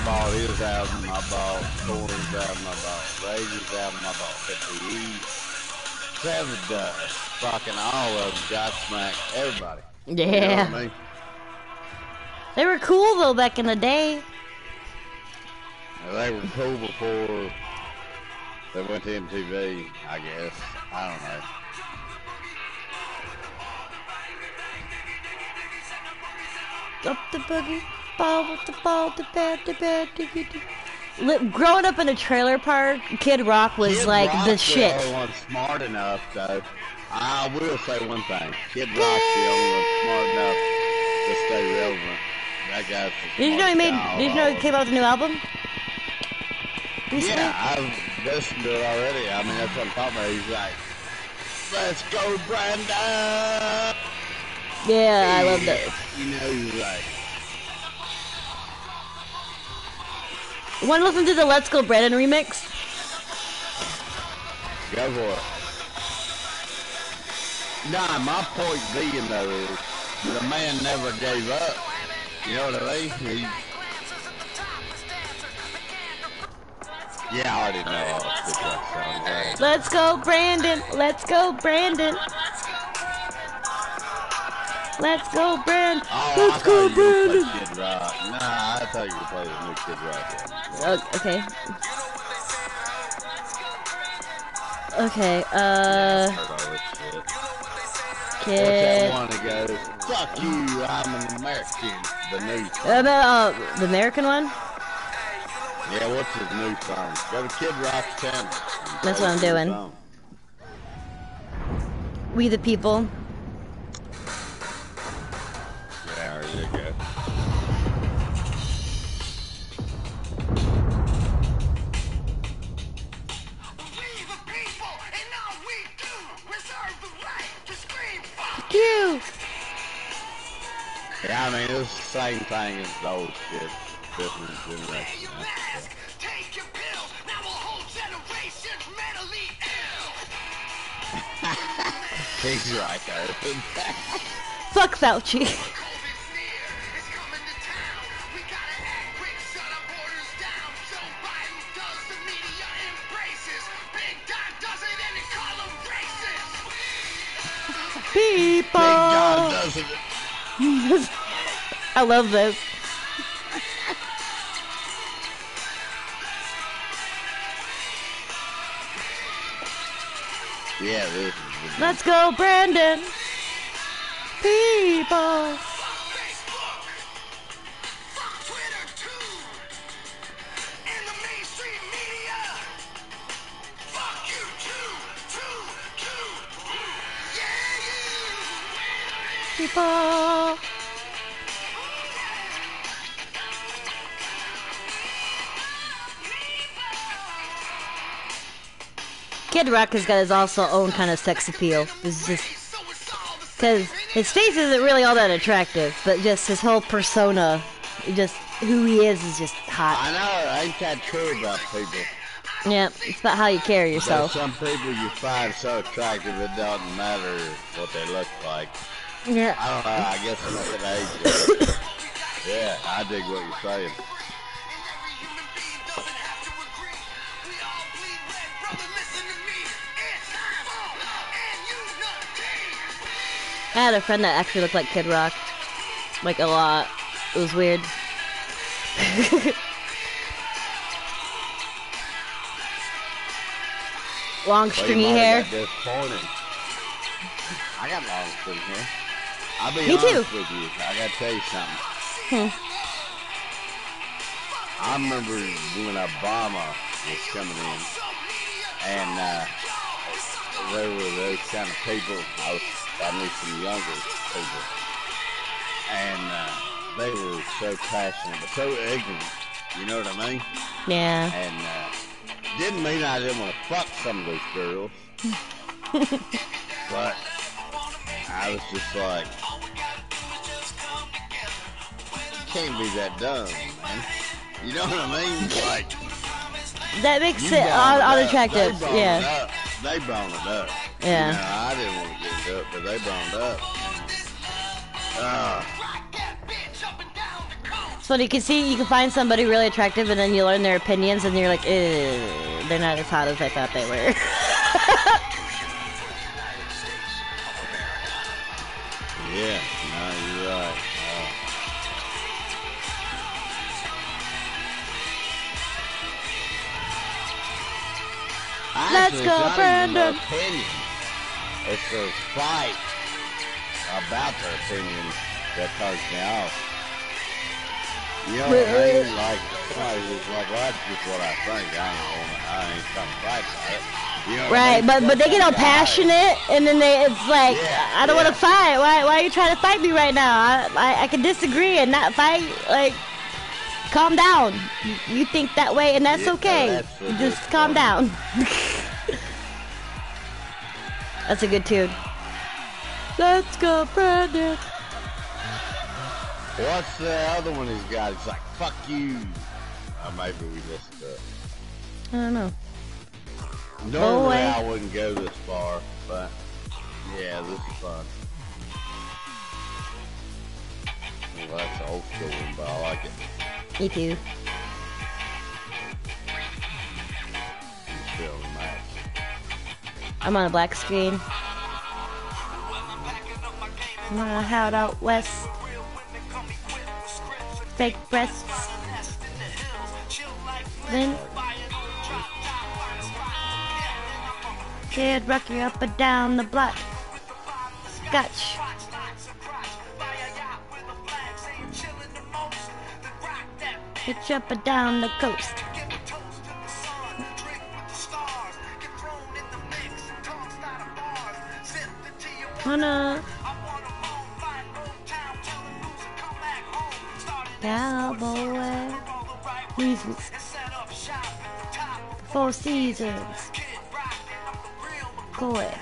I bought his album, I bought Korn's album, I bought Razor's album, I bought 50 Seven Dust, fucking all of them, got smacked, everybody. You know Yeah. I mean? They were cool though back in the day. They were cool before they went to MTV, I guess. I don't know. Up the boogie, ball with the ball, the bad, the bad, the. Li- Growing up in a trailer park, Kid Rock was Kid like Rock's the shit. one smart enough, though. I will say one thing. Kid Rock's the only one smart enough to stay relevant. That guy's Did you know he made? Did you know he came out with a new album? Recently? Yeah, I've listened to it already. I mean, that's what I'm talking about. He's like, let's go, Brandon! Yeah, I love that. You know, he's like, Want to listen to the Let's Go Brandon remix? go for it. Nah, my point being, though, is the man never gave up. You know what I mean? He, yeah, I already know all the Kid Rock Let's go Brandon. Let's go Brandon. Let's go Brandon. Oh, Let's go Brandon. Kid Rock. Nah, I thought you were play the new Kid Rock. album. Oh, okay. Okay. Uh. What's kid. that one that fuck you, I'm an American, the new song. Uh, the, uh, the American one. Yeah, what's his new song? Go to Kid Rock's channel. That's what I'm doing. song. We the people. Scream fuck You. Yeah, I mean, it's the same thing as the old shit. Different generation. your mask, take your pills. (laughs) Now a whole generation's mentally ill. He's right. Fuck Fauci. People. it. I love this. Yeah, this Let's go, Brandon. People. People. Kid Rock has got his also own kind of sex appeal. It's just So it's all the same. because his face isn't really all that attractive, but just his whole persona, just who he is, is just hot. I know, ain't that true about people? Yeah, it's about how you carry There's yourself. some people you find so attractive it doesn't matter what they look like. Yeah. I don't know, I guess I'm not that age. (coughs) yeah, I dig what you're saying. Every human being doesn't have to agree. We all bleed red, brother. Listen to me. It's time for and unity. I had a friend that actually looked like Kid Rock, like a lot. It was weird. (laughs) Long stringy might hair. got. I got long stringy hair. I'll be Me too. with you. I gotta tell you something. Hmm. I remember when Obama was coming in, and uh, there were those kind of people. I was, I knew some younger people, and uh, they were so passionate, but so ignorant. You know what I mean? Yeah. And uh, didn't mean I didn't want to fuck some of those girls, (laughs) but I was just like, can't be that dumb, man. You know what I mean? Like, That makes you it brought un- it unattractive. They brought It Yeah. up. They brought it up. Yeah. You know, I didn't want to get into it, but they brought it up. Uh, Rock that bitch up and down the coast. funny. You can see, you can find somebody really attractive, and then you learn their opinions, and you're like, Ew, they're not as hot as I thought they were. (laughs) Let's go, not even Brandon. Opinion. It's their fight about their opinion that me off. You know what I mean? Like, somebody was like, well, that's just what I think. I don't know. I ain't trying to fight about it. You know I right, mean? but but they get all Yeah. passionate, and then they it's like, Yeah, I don't want to fight. Why why are you trying to fight me right now? I I, I can disagree and not fight. Like, calm down. You, you think that way, and that's okay. that's Just calm down. (laughs) that's a good tune. Let's go, Brandon. What's the other one he's got? It's like, fuck you. Uh, maybe we to it. I don't know. Normally away. I wouldn't go this far, but yeah, this is fun. Well, that's an old school one, but I like it. Me too. I'm on a black screen. A house out west. Fake breasts. Then Kid rock you up and down the block. Scotch. Up and down the coast. Wanna cowboy reasons. Four seasons. Boy.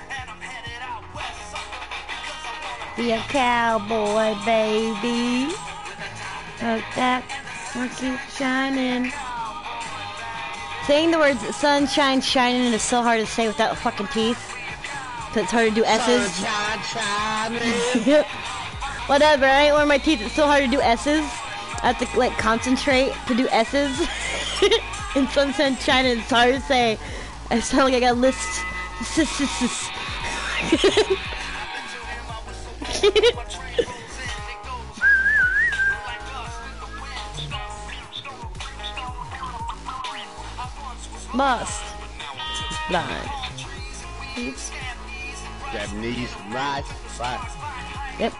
Be a cowboy, baby. Like that. I keep shining. Saying the words sunshine shining is so hard to say without fucking teeth. Cause it's hard to do S's. Sunshine shining. (laughs) Whatever, I ain't wearing my teeth. It's so hard to do S's. I have to like concentrate to do S's. (laughs) In sunshine shining, it's hard to say. I sound like I got list. (laughs) Must. Blind. Oops. Japanese rice, rice. Yep.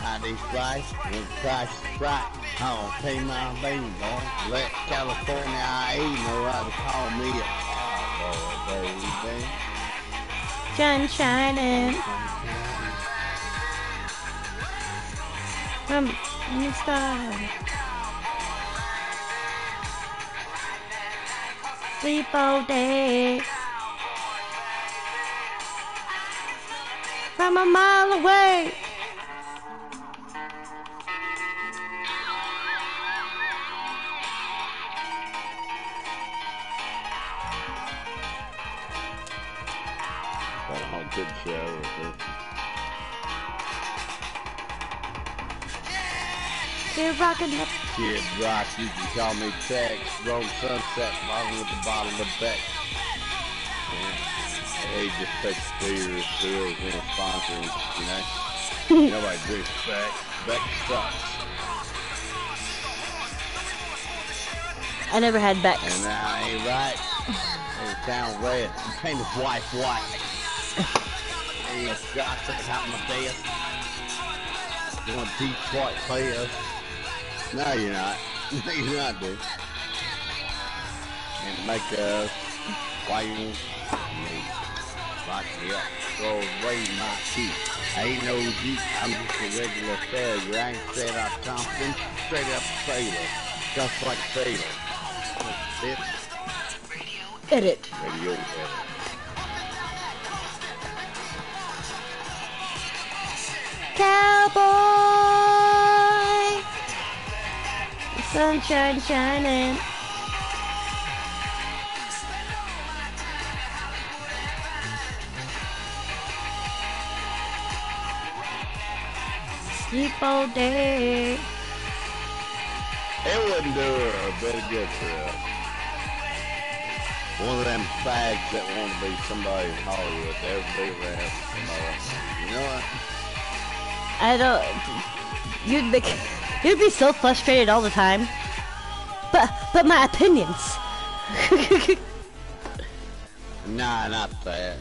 Chinese rice, when price right. I don't pay my baby, boy. Let California IE know how to call me a cowboy, oh, baby. Sun shining. From the star. Sleep all day. From a mile away. Got a good show with this. They're rocking the Kid Rock, you can call me Tex. Roll sunset along with the bottle of Beck. Yeah. He just takes beers, bills, and sponsors, you know. (laughs) Nobody drinks Beck. Beck sucks. I never had Beck's. And that ain't right. It's down red. You paint his wife white. Hey, it's got to out my desk. You want deep white players? No, you're not. (laughs) No, you're not, dude. And make you me lock me up, throw away my teeth. I ain't no geek, I'm just a regular failure. I ain't straight out Compton, straight up sailor, just like sailor. Bitch, Edit. radio edit. Cowboy. The sunshine shining. All day. It wouldn't do her a bit of good for us. One of them fags that want to be somebody in Hollywood. They'll be around tomorrow. You know what? I don't. You'd be, you'd be so frustrated all the time. But, but my opinions. (laughs) Nah, not that.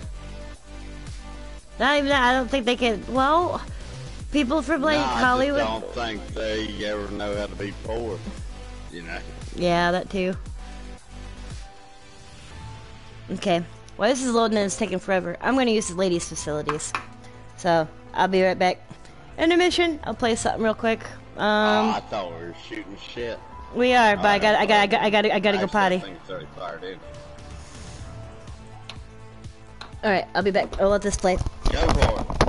Not even that. I don't think they can. Well, people from like I Hollywood. just don't think they ever know how to be poor. You know. Yeah, that too. Okay. Well, this is loading and it's taking forever. I'm going to use the ladies' facilities. So, I'll be right back. Intermission. I'll play something real quick. oh, Um, I thought we were shooting shit. we are, but I got, I got, I got, I got, I got to go potty. I think it's already fired in. All right, I'll be back. I'll let this play. Go for it.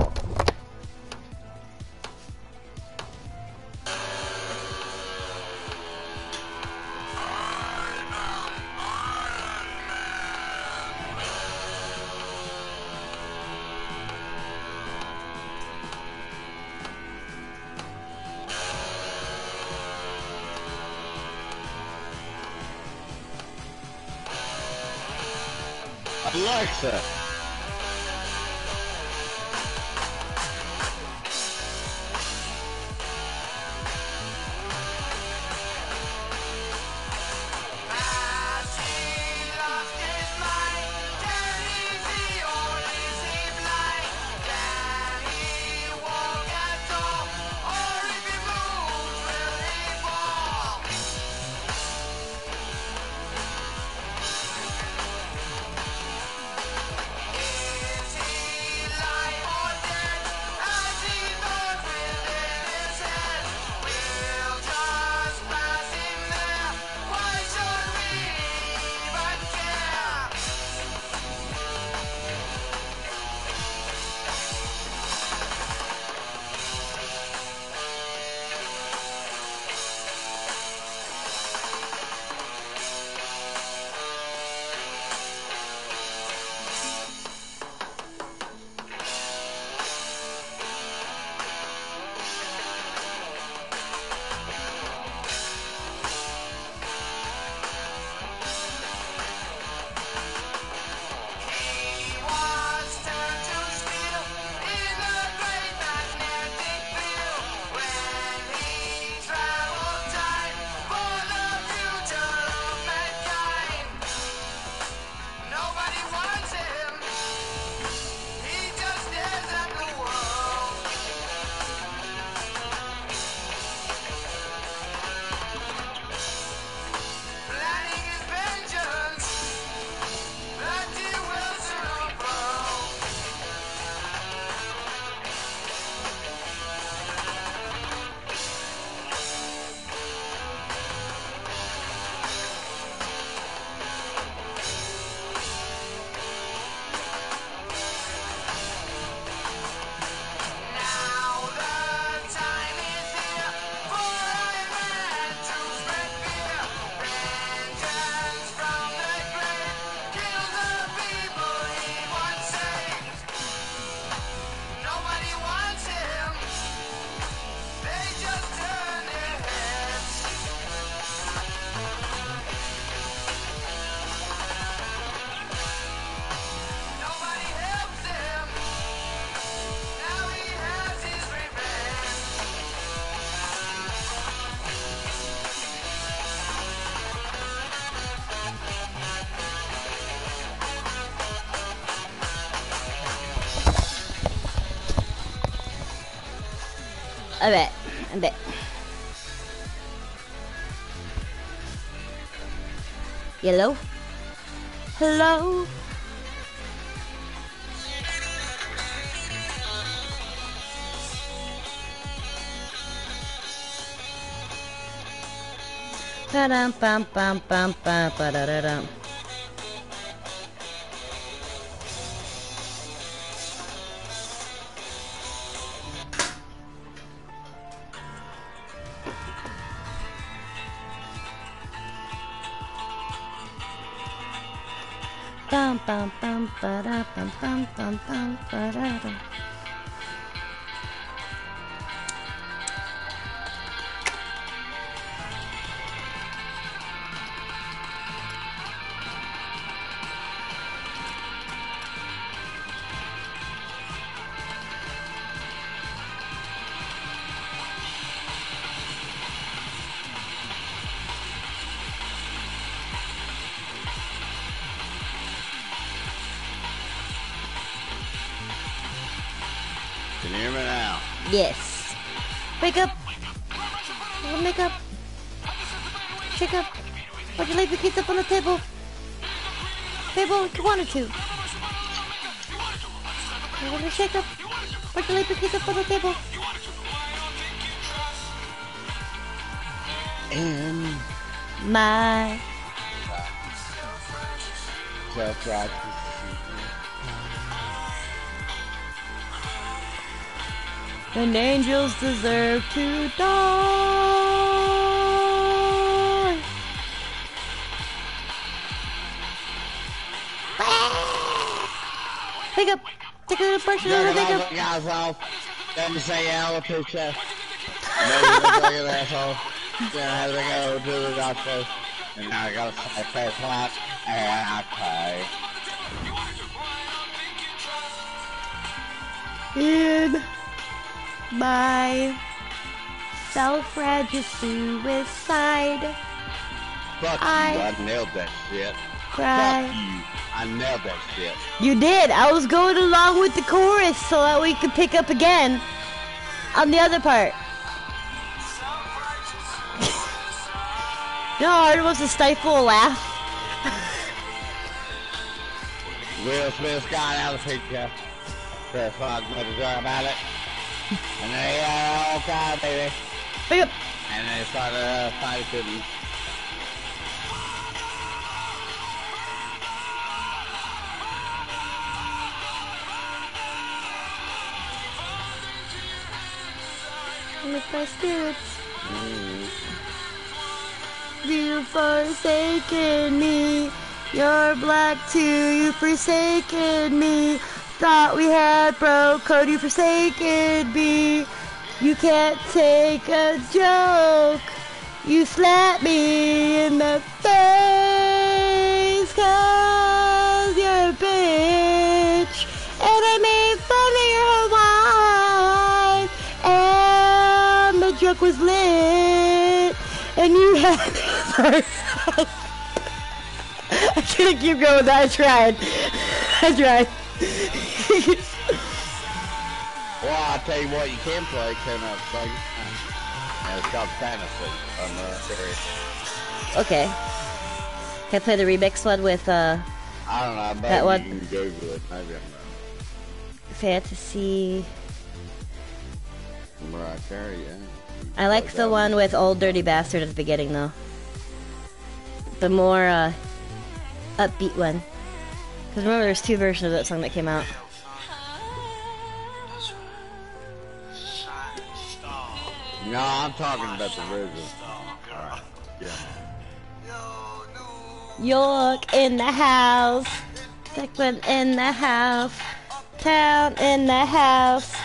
Alexa, Hello? Hello? Ba-dum, ba-da, bum, bum, bum, bum, leave your keys up on the table. Table, you wanted to. You want to shake up. Put leave your keys up on the table. And My. self-righteous. And angels deserve to die. Pick up. Take a little brush and a little Jerking pick all up. the guys off. Let me say alopecia. Maybe look like an asshole. Then I had to go to the doctor. And now I gotta say face flat. And okay. in my self-righteous suicide Fuck I- you. I nailed that shit. cry. Fuck you. I nailed that shit. You did. I was going along with the chorus so that we could pick up again on the other part. (laughs) you know how hard it was to stifle a laugh? Will Smith got out of the picture. Chris Rock made a joke about it. And they all cried, baby. Pick up. And they started uh, fighting. With my spirits. You forsaken me. You're black too. You forsaken me. Thought we had broke code. You forsaken me. You can't take a joke. You slap me in the face cause you're a And was lit. And you had. (laughs) I couldn't keep going with that. I tried. I tried. Well, I'll tell you what, you can play coming up second. And it's called Fantasy on the series. okay. Can I play the remix one with uh, I don't know, maybe That one- you can Google it. Maybe. Fantasy? Mariah Carey, yeah. I like the one with Ol' Dirty Bastard at the beginning, though. The more uh, upbeat one. Because remember, there's two versions of that song that came out. No, I'm talking about the original. Alright, yeah. York in the house. Declan in the house. Town in the house.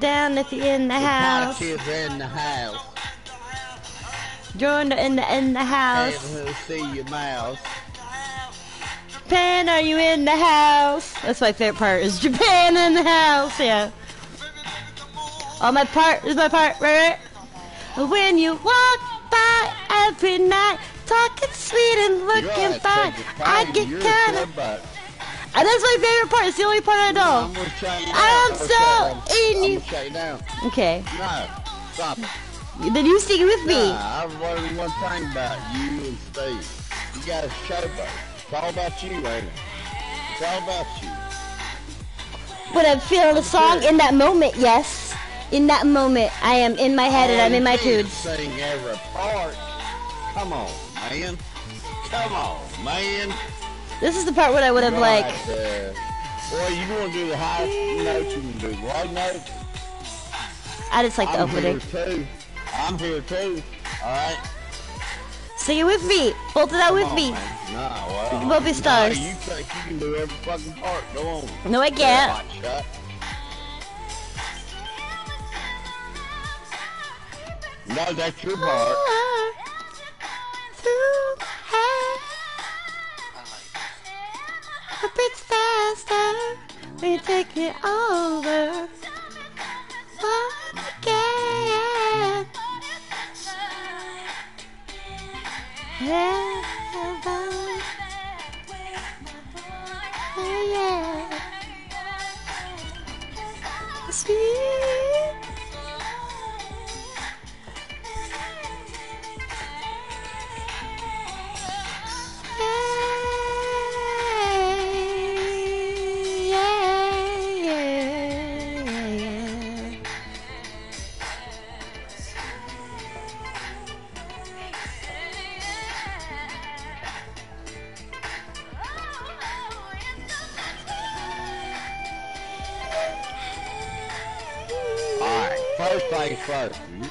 Down if you're in the The house. kids are in the house. Jordan in the in the house. To see your mouth. Japan, are you in the house? That's my favorite part. Is Japan in the house? Yeah. Oh, my part is my part, right? right? When you walk by every night, talking sweet and looking fine, I get kinda. club butt. And that's my favorite part. It's the only part I know. I'm so you in you. shut you down. Okay. No, stop. Then you sing with me. Nah, I've learned one thing about you and Steve. You got a showboat. It's all about you, ain't it? It's all about you. But I'm feeling the song in that moment, yes. In that moment, I am in my head and I'm in my tunes. Sing every part. Come on, man. Come on, man. This is the part where I would have like. Boy, you gonna do the highest note you can do. Right note. I just like the I'm opening. here too. I'm here too. All right. Sing it with me. Both of that with on, me. man. Nah, well, We can both be nah, stars. you think you can do every fucking part? Go on. No, I can't. Hot. No, that's your part. Oh, A bit faster. You take it over. Once again. Oh, yeah. sweet.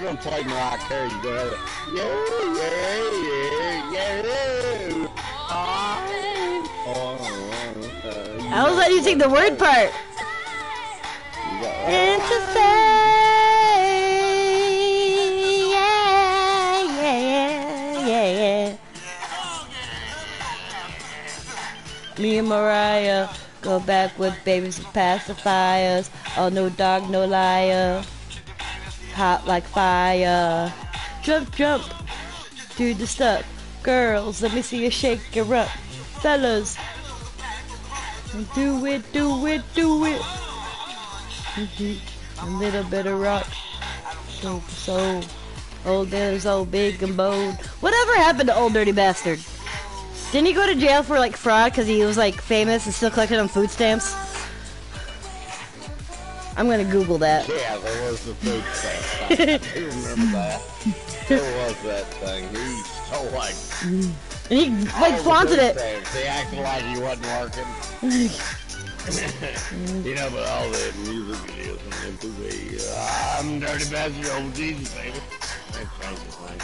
Gonna play Mariah Carey, go ahead. Yeah, yeah, yeah, yeah. Oh, I was letting you take the word part. And say, yeah, yeah, yeah, yeah. Me and Mariah go back with babies with pacifiers. Oh, no dog, no liar. Hot like fire. Jump, jump. Do the stuff. Girls, let me see you shake your up. Fellas, do it, do it, do it. Mm-hmm. A little bit of rock. So, so old is old big and bold. Whatever happened to ol' dirty bastard? Didn't he go to jail for like fraud because he was like famous and still collected on food stamps? I'm gonna Google that. Yeah, there was the food stuff. I remember that. There was that thing. He stole like And he like flaunted it. stamps. He acted like he wasn't working. (laughs) you know, but all the music videos and MTV. Uh, I'm dirty bastard, old Jesus, baby. That changes things.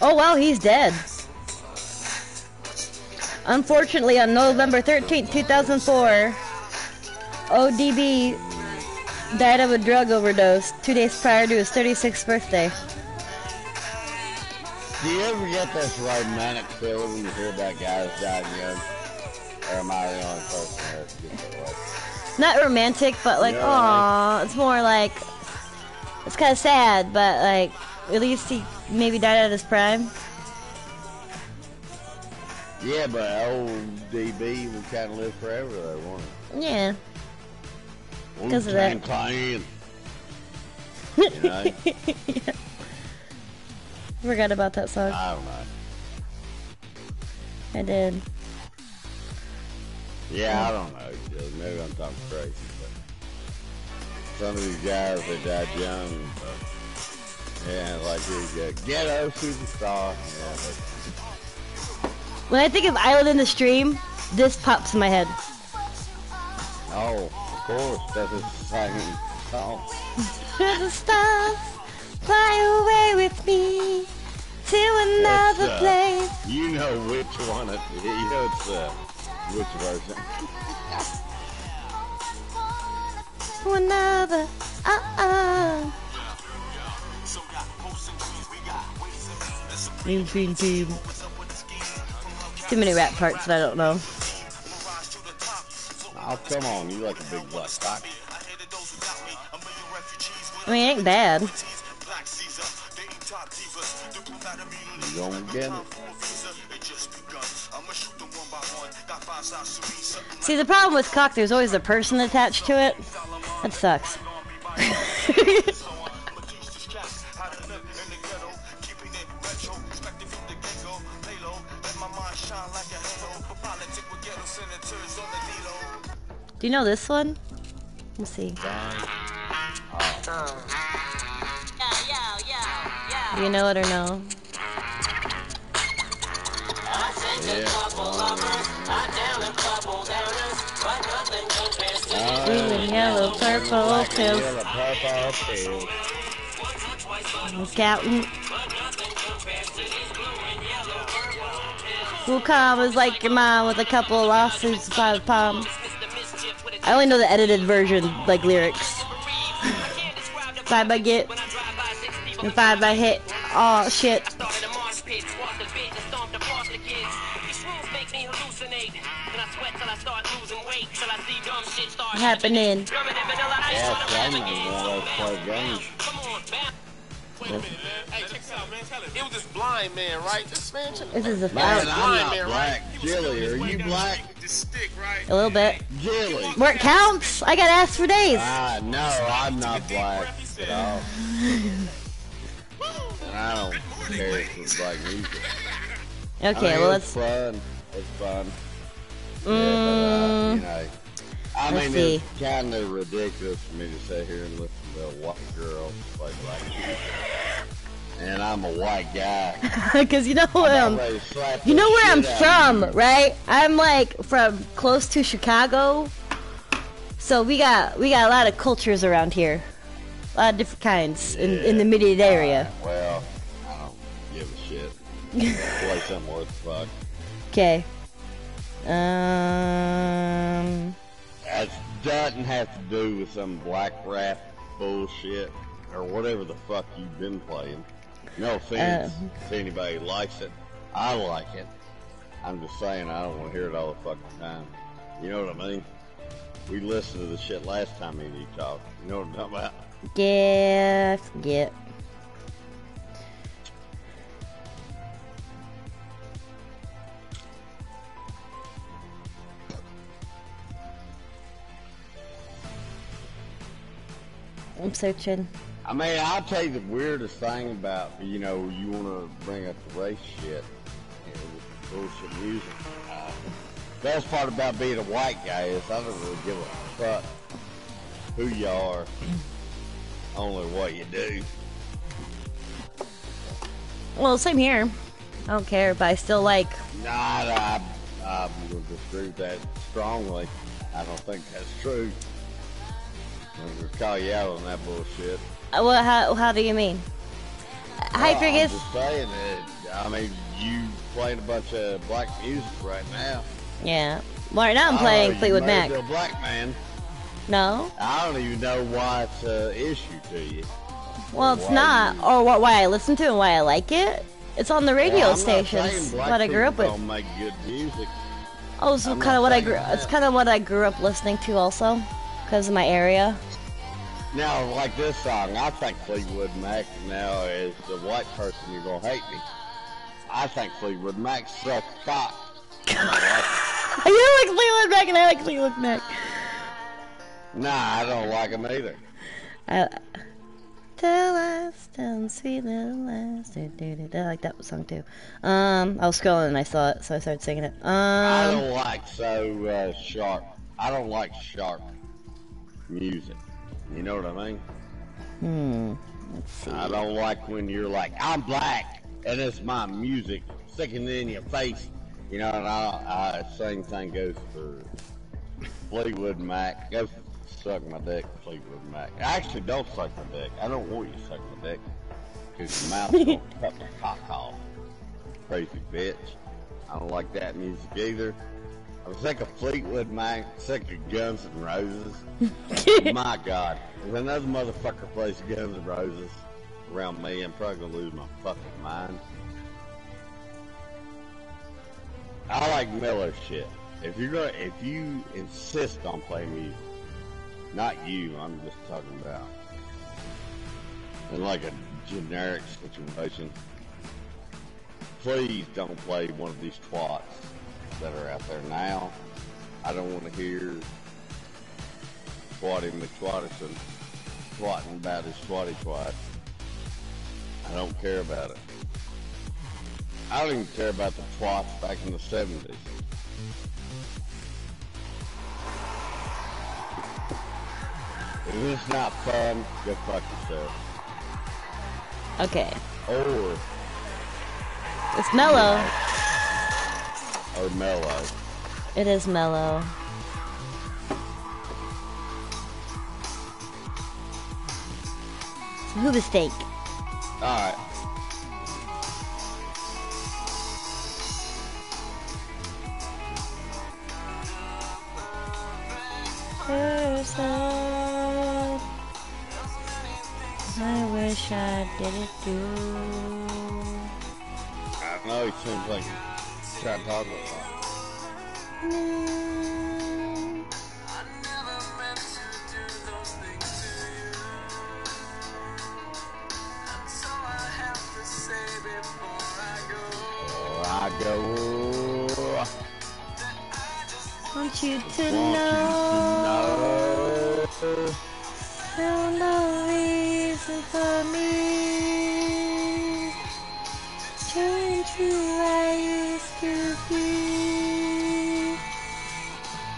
Oh well, he's dead. Unfortunately, on November 13, 2004, ODB died of a drug overdose two days prior to his 36th birthday. Do you ever get this romantic feeling when you hear about guys dying young? Or am I the only person that? Not romantic, but like, Yeah, aw, it's more like, it's kind of sad, but like, at least he maybe died at his prime. Yeah, but old DB will kind of live forever, though, won't it? Yeah. 'Cause of that. Clan. (laughs) You know? Forgot about that song. I don't know. I did. Yeah, I don't know. Maybe I'm talking crazy, but some of these guys they died young. But yeah, like these uh, ghetto superstar. Yeah, When I think of Island in the Stream, this pops in my head. oh, of course, that's a singing song. the stars fly away with me to another It's, uh, place. You know which one it is. You know it's uh, which version. To another. Uh uh. Team, team, team. Too many rap parts that I don't know. Oh, come on, you like a big black cock. I mean, it ain't bad. You gonna get it. See, the problem with cock, there's always a person attached to it. That sucks. (laughs) Do you know this one? Let's see. Do you know it or no? Blue and yellow, purple pills. Yellow purple pills. Scouting. Will come is like your mom with a couple of lawsuits by the palm. I only know the edited version, like lyrics. Five by get and five by hit. Oh shit. Happening. Yeah, blind man, right? This man. This is a Man, foul. I'm blind not man, black. right? Jilly, are you black? This stick, right? A little bit. Jilly. Where it counts, I got asked for days. Ah, no, I'm not black at all. And I don't care for black music. (laughs) I Okay, mean, well it's let's. fun. It's fun. Yeah, but, uh, you Mm, know, I let's mean, see. it's kind of ridiculous for me to sit here and listen to a white girl play black music. And I'm a white guy. (laughs) because you know um, you know where I'm shit out of from, right? I'm like from close to Chicago, so we got we got a lot of cultures around here, a lot of different kinds in in the Yeah. immediate area. Well, I don't give a shit. (laughs) Play something worth the fuck. Okay. Um. That doesn't have to do with some black rap bullshit or whatever the fuck you've been playing. No offense Uh. if anybody likes it. I like it. I'm just saying I don't want to hear it all the fucking time. You know what I mean? We listened to the shit last time you talked. You know what I'm talking about? Yeah, I forget. I'm searching. I mean, I'll tell you the weirdest thing about, you know, you want to bring up the race shit, you know, with bullshit music. Uh, best part about being a white guy is I don't really give a fuck who you are, only what you do. Well, same here. I don't care, but I still like. Nah, I, I would disagree with that strongly. I don't think that's true. I'm gonna call you out on that bullshit. Uh, Well, how how do you mean? Hi, I'm Fergus. just saying that, I mean, you playing a bunch of black music right now. Yeah. Well, right now I'm playing Oh, Fleetwood married Mac. to a black man. No. I don't even know why it's an issue to you. Well, it's Why not. you- Or what? Why I listen to and why I like it. It's on the radio Well, I'm stations. What I grew up with. Don't make good music. Oh, so kind of what I grew. that. It's kind of what I grew up listening to also, because of my area. Now, like this song, I think Fleetwood Mac. Now, is the white person, you're gonna hate me. I think Fleetwood Mac sucks cock. I don't like you like Fleetwood Mac and I like Fleetwood Mac. Nah, I don't like them either. I, Tell us, tell sweet little lies. Do, do, do, do. I like that song too. Um, I was scrolling and I saw it, so I started singing it. Um, I don't like so uh, sharp. I don't like sharp music. You know what I mean? hmm. I don't like when you're like, I'm black, and it's my music sticking in your face. You know, and I, I same thing goes for Fleetwood Mac. Go suck my dick, Fleetwood Mac. I actually, don't suck my dick. I don't want you to suck my dick. Because your mouth's gonna (laughs) cut my cock off. Crazy bitch. I don't like that music either. I'm sick of Fleetwood Mac, sick of Guns N' Roses. (laughs) my God. If another motherfucker plays Guns N' Roses around me, I'm probably gonna lose my fucking mind. I like Miller shit. If you're gonna, if you insist on playing music, not you, I'm just talking about, in like a generic situation, please don't play one of these twats that are out there now. I don't want to hear Twatty McTwatterson twatting about his twatty twat. I don't care about it. I don't even care about the twats back in the 70s. If it's not fun, go fuck yourself. okay. Or, It's mellow. Or mellow. It is mellow. Who the steak? Alright. I wish I did it too. I know he seems like to talk that. Mm. I never meant to do those things to you. I to go. Want you to Want you know, to know. no, no reason for me. Change who I used to be.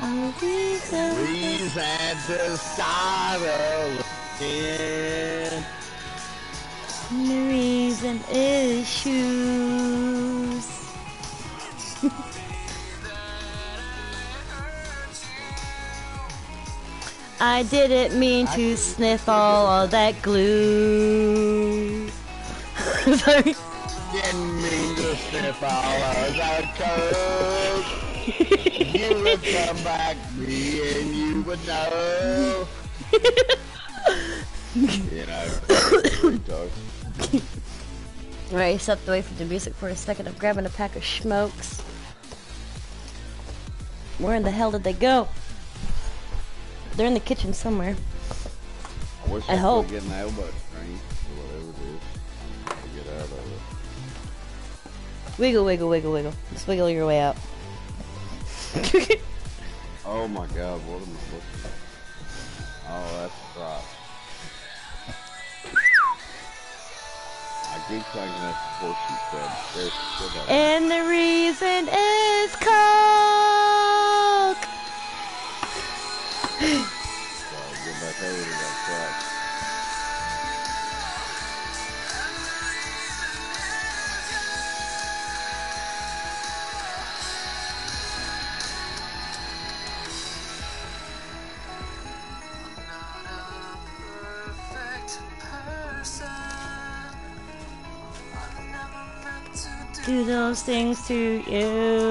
A reason. To start again. The reason is shoes. I didn't mean to sniff all of that glue. (laughs) Sorry. Didn't mean to sniff all of coke. you would come back me and you would know. you know, retard. Alright, I stepped away from the music for a second. I'm grabbing a pack of smokes. Where in the hell did they go? They're in the kitchen somewhere. I wish I I, hope. Wiggle, wiggle, wiggle, wiggle. Just wiggle your way out. (laughs) Oh my god, what am I looking at? Oh, that's crop. I keep thinking that's the horse she said. There's and the reason is Coke! So things to you.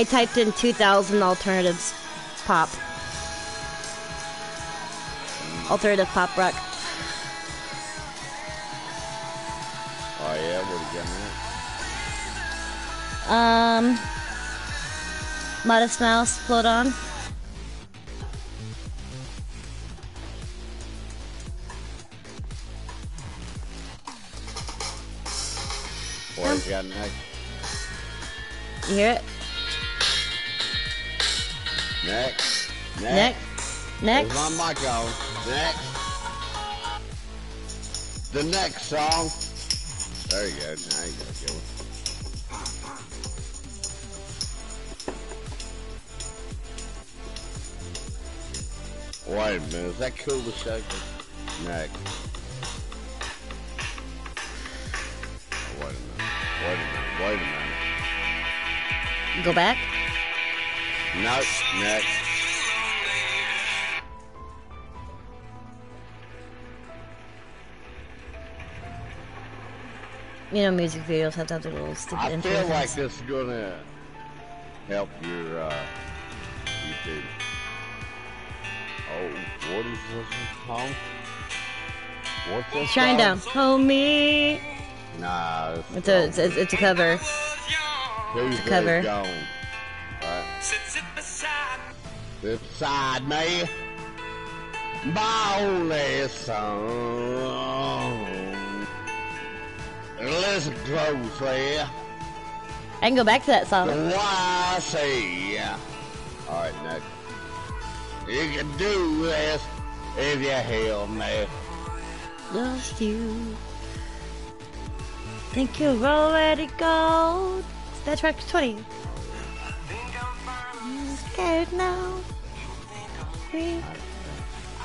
I typed in 2000 alternatives pop. Alternative pop rock. Oh yeah, what did you got now? Um, Modest Mouse, float on. What you got next? You hear it? Next. Where's my mic on? Next. The next song. There you go. Now you got to go. Wait a minute. Is that cool to shake? Next. Wait a minute. Wait a minute. Wait a minute. Go back. Nope. Next. You know, music videos have to have their little stupid I intro feel like things. this is gonna help your uh, YouTube. Oh, what is this song? What's this Shine song? down, homie. Nah, this It's a it's, it's, it's a cover. Tuesday's cover. gone. Right. Sit beside Beside me, my only son. Listen closely. I can go back to that song. Why say, alright, next. You can do this if you help me. Lost you. Think you're already gold. That's track 20. I'm scared now. Think-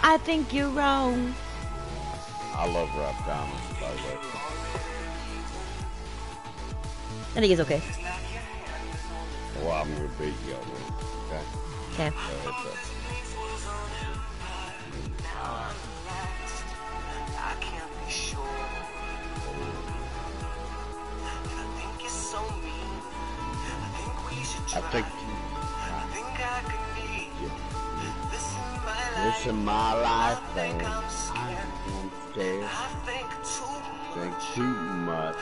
I think you're wrong. I love Rough Diamonds, by the way. I think it's okay. Well, I'm gonna beat you okay? Okay. Uh, sure. And uh, I think you're so mean. I think I try. think I think I could be. Listen, my this is my life I think thing. I'm scared. I think too much.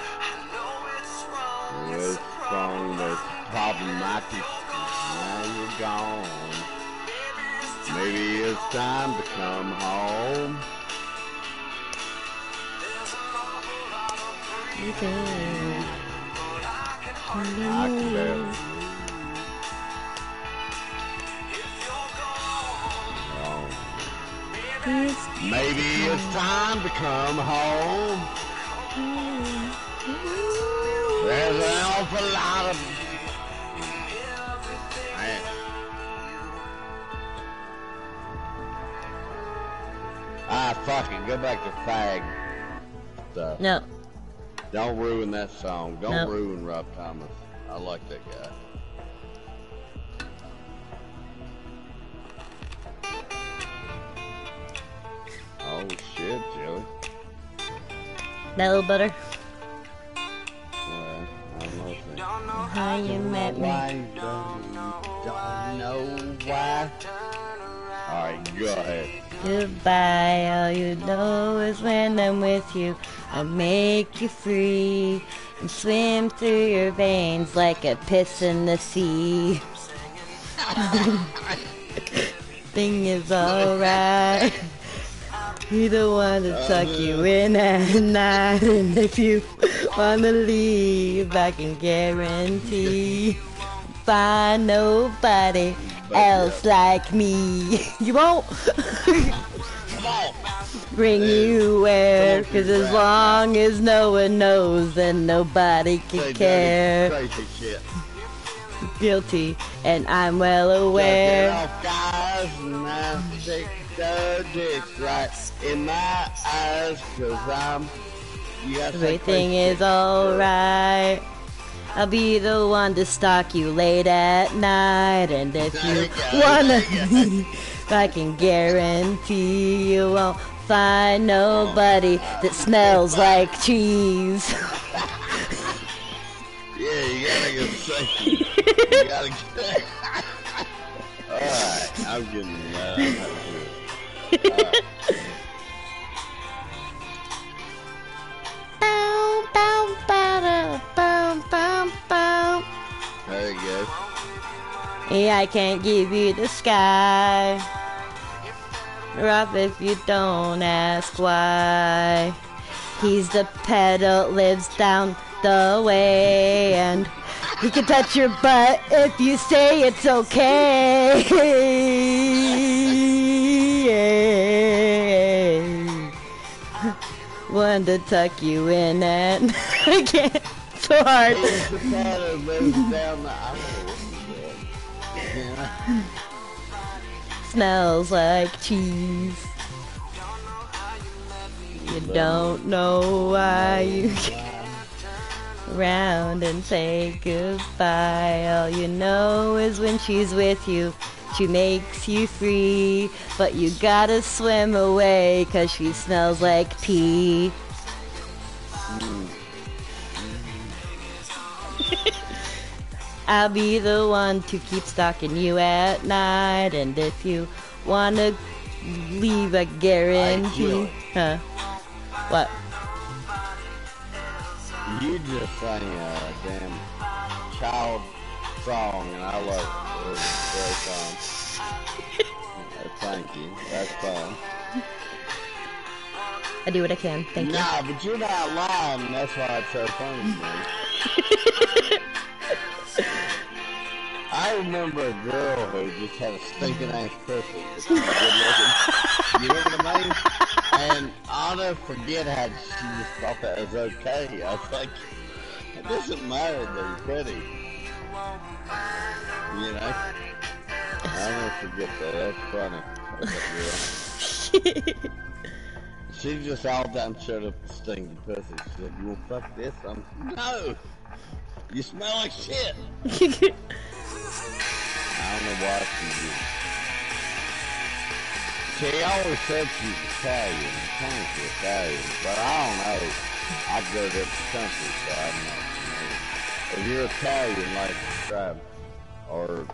Strong, but it's problematic. Now you're gone. Maybe it's time to come home. I can barely Maybe it's time to come home. There's an awful lot of. Man. Ah, fuck it. Go back to fag stuff. No. Don't ruin that song. Don't Nope. ruin Rob Thomas. I like that guy. Oh shit, Joey. That little butter. How you met me. Don't know why. Alright, go ahead. Goodbye, all you know is when I'm with you, I make you free and swim through your veins like a piss in the sea. (laughs) Thing is (laughs) alright. Be the one to tuck you in at night, and if you wanna leave, I can guarantee find nobody else like me. (laughs) You won't. (laughs) Bring you where cause as long as no one knows then nobody can care. guilty and i'm well aware off, guys, and I stick the dicks right in my eyes, cause I'm. You say everything is alright i'll be the one to stalk you late at night and if you wanna (laughs) i can guarantee you won't find nobody that smells like cheese (laughs) Yeah, you gotta get safety. (laughs) you gotta get. Alright, I'm getting uh, I'm good. There you go. Yeah, I can't give you the sky. Rough if you don't ask why. He's the that lives down the way, and he can touch your butt if you say it's okay. (laughs) One to tuck you in and I (laughs) can't. So hard. He's the cat that lives down the smells like cheese. You don't know why you get around and say goodbye. All you know is when she's with you, she makes you free. But you gotta swim away, cause she smells like pee. I'll be the one to keep stalking you at night, and if you wanna leave, I guarantee. Huh? What? You just sang a damn child song, and I love it. It was a great song. Uh, Thank you. That's fun. I do what I can. Thank you. Nah, but you're not lying. and That's why it's so funny to me. (laughs) I remember a girl who just had a stinking ass pussy. but she was good looking. You know what I mean? And I'll never forget how she just thought that was okay. I was like, it doesn't matter that you're pretty. You know? I'll never forget that. That's funny. That's. (laughs) She just all the time showed up stinking pussy. She said, you wanna fuck this? I'm no! You smell like shit! I don't know why she did. She always said she's Italian, kind of Italian, but I don't know. I go to the country, so I don't know. If you're Italian, like subscribe, or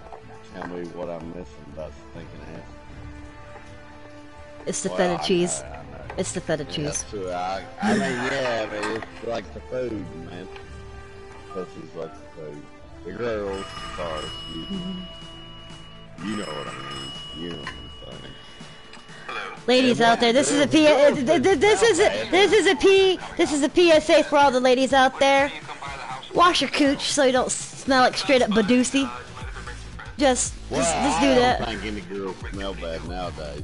tell me what I'm missing about thinking ass. It's the Well, feta I know, cheese. I know. It's the feta Yeah, cheese. That's true. I, I mean, yeah, but it's like the food, man. Pussy's like the food. The girls, sorry, you, mm-hmm. you know what I mean. You know what I'm saying. Ladies out there, this is a P. th- th- This is a this is a P. This is a PSA for all the ladies out there. Wash your cooch so you don't smell like straight up Badusi. Just Well, just just I do don't that. think any girls smell bad nowadays.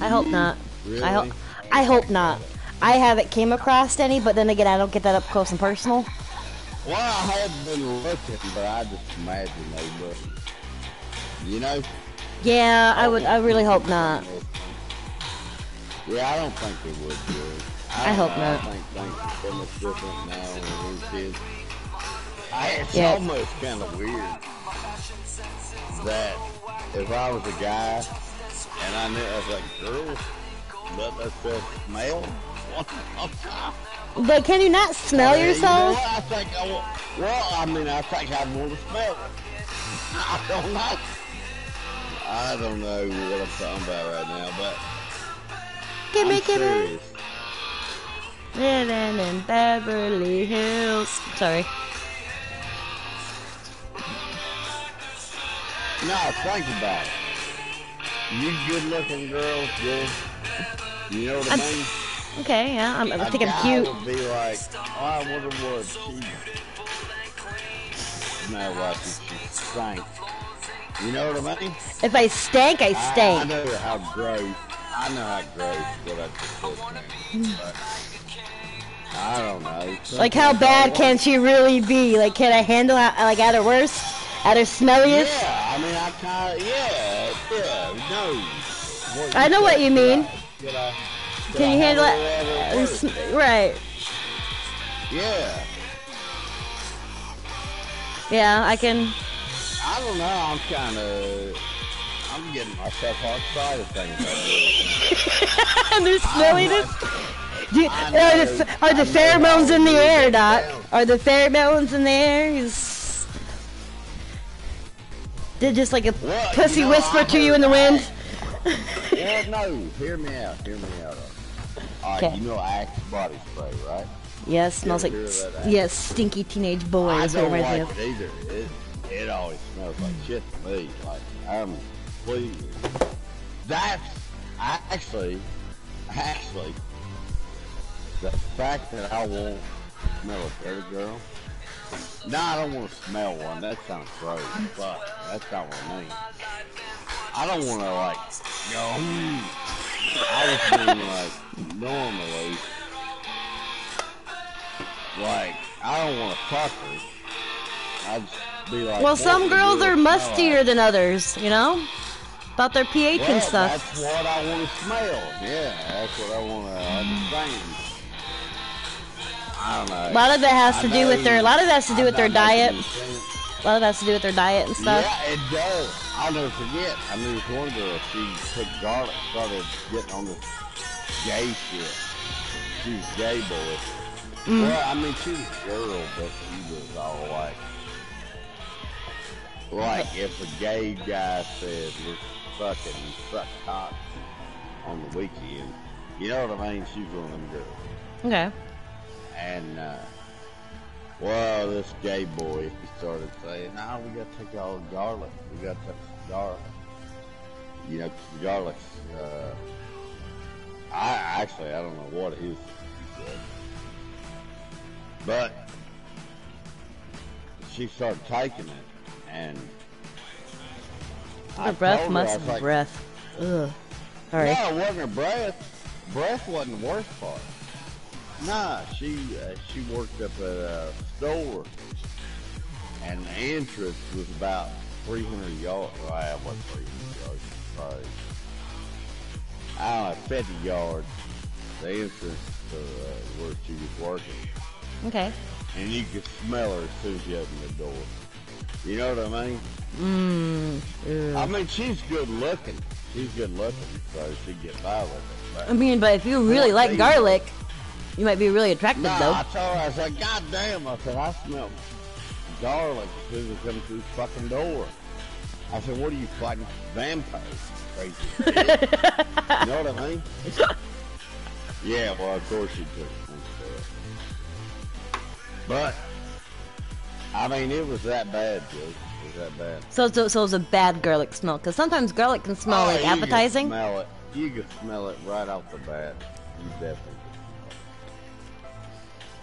I hope mm-hmm. not. Really? I hope I hope not. I haven't came across any, but then again, I don't get that up close and personal. Well, I have been looking, but I just imagine they would. You know? Yeah, I would. I really hope not. Yeah, I don't think they would, Jerry. I don't hope know, not. I think things are so much different now when we were kids. I, it's Yeah. almost kind of weird that if I was a guy and I knew I was like, girls, let themselves male. But can you not smell Yeah, yourself? You know what? I think I wa- well, I mean, I think I want to smell it. (laughs) I don't know. I don't know what I'm talking about right now, but Gimme, I'm gimme. serious. Living in Beverly Hills. Sorry. No, think about it. You good-looking girls, good. You know what I mean? Okay, yeah. I'm, I A think I'm cute. Would be like, oh, I wonder what she like if she stank. You know what I mean? If I stank, I I, I know how great. I know how great what I just said. I don't know. Like, how bad can she really be? Like, can I handle how, like at her worst, at her smelliest? Yeah, I mean, I kind of, yeah, yeah, no. What I know what you mean. Should I, should Can I you handle it? Uh, Right. Yeah. Yeah, I can. I don't know. I'm kind of. I'm getting myself all excited thinking about this. (laughs) And there's smelliness. Do are, the, are the pheromones in the air, Doc? Are the pheromones in the air? Did just like a pussy you know, whisper to you in the wind? Well, no. Hear me out. Hear me out. All right, Okay. you know Axe body spray, right? Yes, smells like hear that, Axe? yes, stinky teenage boy. I don't like it either. It, it always smells like shit to me. Like I'm please. That's actually, actually, the fact that I won't smell a pretty girl. No, I don't want to smell one. That sounds gross. But that's not what I mean. I don't want to like go. "Mm." I just mean like normally. Like I don't want to fuck her. I just be like. Well, some girls are mustier like? than others, you know? About their pH Well, and stuff. That's what I want to smell. Yeah, that's what I want to understand. I don't know. A lot of it has I to do with their. A lot of it has to do I'm with their diet. making any sense. A lot of it has to do with their diet and stuff. Yeah, it does. I'll never forget. I knew this one girl. She took garlic, started getting on this gay shit. She was gay boy. Mm. Well, I mean, she was a girl, but she was all like, like if a gay guy said, "Let's fucking suck cock on the weekend," you know what I mean? She was one of them girls. Okay. And, uh, well, this gay boy, he started saying, nah, we gotta take all the garlic. We gotta take some garlic. You know, 'cause the garlic's, uh, I actually, I don't know what it is. he said. But, she started taking it, and I Her breath I must was be like, breath. Ugh. No, it wasn't her breath. Breath wasn't the worst part. Nah, she uh, she worked up at a store, and the entrance was about 300 yards. Well, I what 300 yards? Probably, I don't know, 50 yards. The entrance to uh, where she was working, Okay. and you could smell her as soon as you opened the door. You know what I mean? Mmm. I mean, she's good looking. she's good looking, so she'd get by with it. I mean, but if you really like garlic, you might be really attractive nah, though. I told her, I said, God damn, I said, I smell garlic as soon as it comes through the fucking door. I said, what are you fighting vampires? Crazy. (laughs) you know what I mean? Yeah, well, of course you do. But, I mean, it was that bad, Joe. It was that bad. So, so, so it's a bad garlic smell. Because sometimes garlic can smell Oh, like you can appetizing. smell it. You can smell it right off the bat. You definitely it.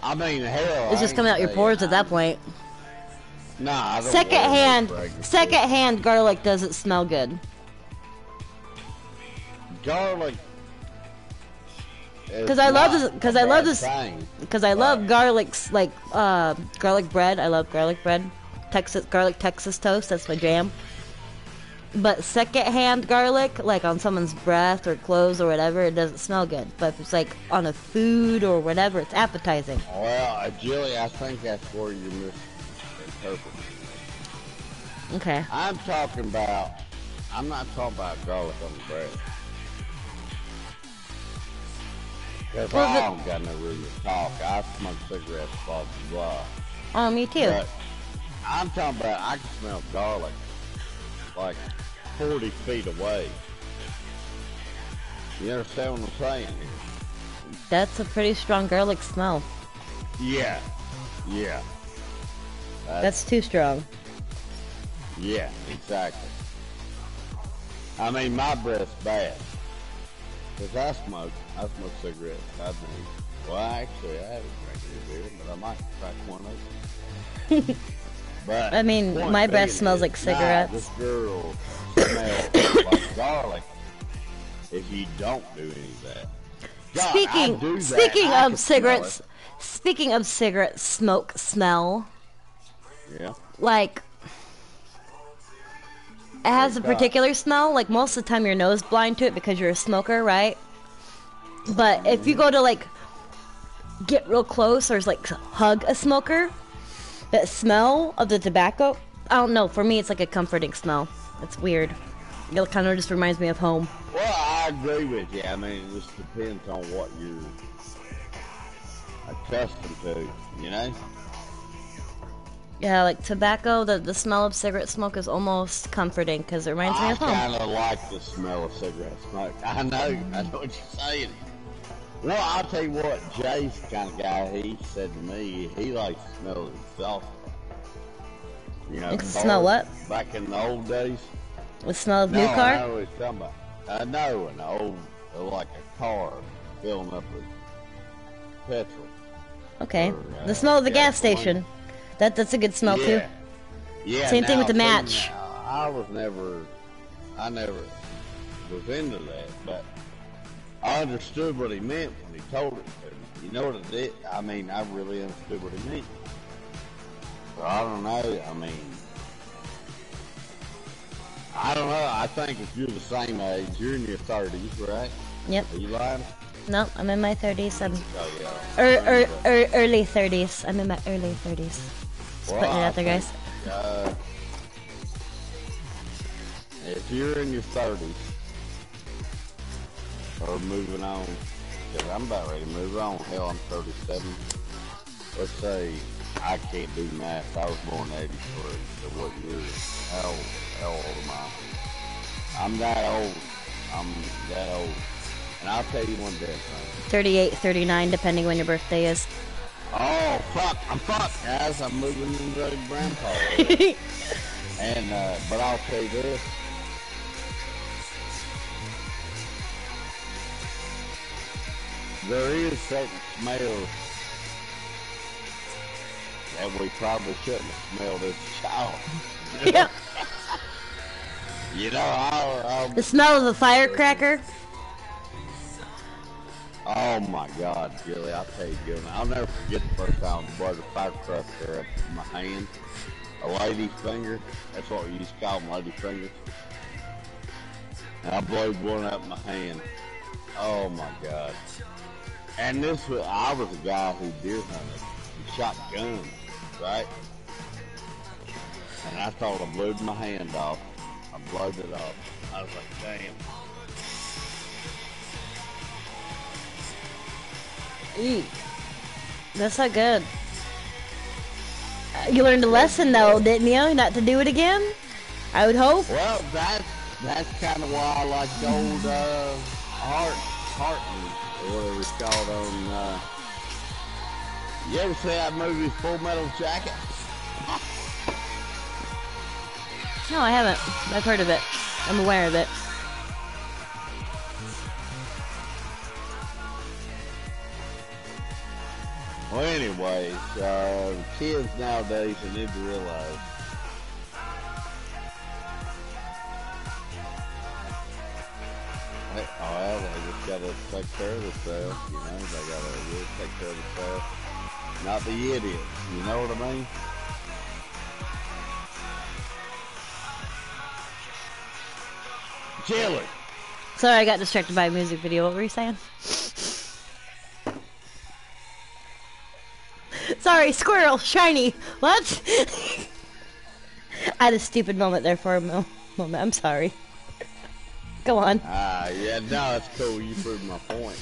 I mean, hell. It's I just coming out your pores at that point. Nah, I don't Second hand, second hand garlic doesn't smell good. Garlic. Because I love this- 'cause I love this- Because I love garlic's like uh, garlic bread. I love garlic bread. Texas garlic Texas toast. That's my jam. But secondhand garlic, like on someone's breath or clothes or whatever, it doesn't smell good. But if it's like on a food or whatever, it's appetizing. Well, uh, Julie, I think that's where you're misinterpreting. Okay. I'm talking about. I'm not talking about garlic on the bread. Because Well, I don't got no room to talk. I smoke cigarettes, blah, blah, blah. Oh, me too. But I'm talking about I can smell garlic like 40 feet away. You understand what I'm saying? That's a pretty strong garlic smell. Yeah. Yeah. That's too strong. Yeah, exactly. I mean, my breath's bad. Because I smoke. I smoke cigarettes. I drink. Well, actually, I haven't drank any beer, but I might crack one open. (laughs) but I mean, my breath smells like nah, cigarettes. this girl smells like garlic if you don't do any of that. God, speaking that. speaking I of cigarettes, speaking of cigarette smoke smell. Yeah. like it has a particular smell. Like most of the time, you're nose blind to it because you're a smoker, right? But if you mm-hmm. go to like get real close or like hug a smoker, that smell of the tobacco, I don't know. For me, it's like a comforting smell. It's weird. It kind of just reminds me of home. Well, I agree with you. I mean, it just depends on what you're accustomed to, you know? Yeah, like tobacco, the, the smell of cigarette smoke is almost comforting because it reminds me of home. I kind of like the smell of cigarette smoke. (laughs) I know, I know what you're saying. Well, I'll tell you what, Jay's the kind of guy, he said to me, he likes the smell of exhaust. You know, can smell what? Back in the old days. The smell of no, new I car? know what he's talking about. I know, an old, like a car filling up with petrol. Okay. or, uh, The smell of the gas gasoline. station. That that's a good smell too. Yeah. Yeah. Same thing with the match. now, I was never, I never was into that, but I understood what he meant when he told it to me. You know what it did? I mean, I really understood what he meant. So I don't know. I mean, I don't know. I think if you're the same age, you're in your thirties, right? Yep. Are you lying? No, I'm in my 30s. I'm Oh yeah. er, er, er, early 30s. I'm in my early 30s. Just Well, putting it out there, guys. Uh, if you're in your 30s or moving on, because I'm about ready to move on. Hell, I'm 37. Let's say I can't do math. I was born in 84. So what year? How old, how old am I? I'm that old. I'm that old. And I'll tell you one thing. 38, 39, depending when your birthday is. Oh, fuck. I'm fucked, guys. I'm moving into grandpa. (laughs) And uh, but I'll tell you this. There is certain smells that we probably shouldn't have smelled child. (laughs) yeah. (laughs) You know, I'll, um, The smell of a firecracker. oh my God, Julie, I'll tell you, good. I'll never forget the first time I brought a firecracker up in my hand. A lady's finger. That's what we used to call them, lady fingers. And I blew one up in my hand. Oh my God. And this was, I was a guy who deer hunted and shot guns, right? And I thought I blew my hand off. I blew it off. I was like, damn. E, That's not good. You learned a lesson though, didn't you? Not to do it again? I would hope. Well, that's, that's kind of why I like gold, uh, heart, heart, or whatever it's called on, uh, you ever see that movie Full Metal Jacket? (laughs) No, I haven't. I've heard of it. I'm aware of it. Well, anyways, uh, kids nowadays they need to realize. Hey, oh, well, they just gotta take care of themselves, you know. They gotta really take care of themselves, not the idiot. You know what I mean? Chili. Sorry, I got distracted by a music video. What were you saying? Sorry, squirrel, shiny. What? (laughs) I had a stupid moment there for a mo- moment. I'm sorry. Go on. Ah, yeah, no, that's cool. You proved my point.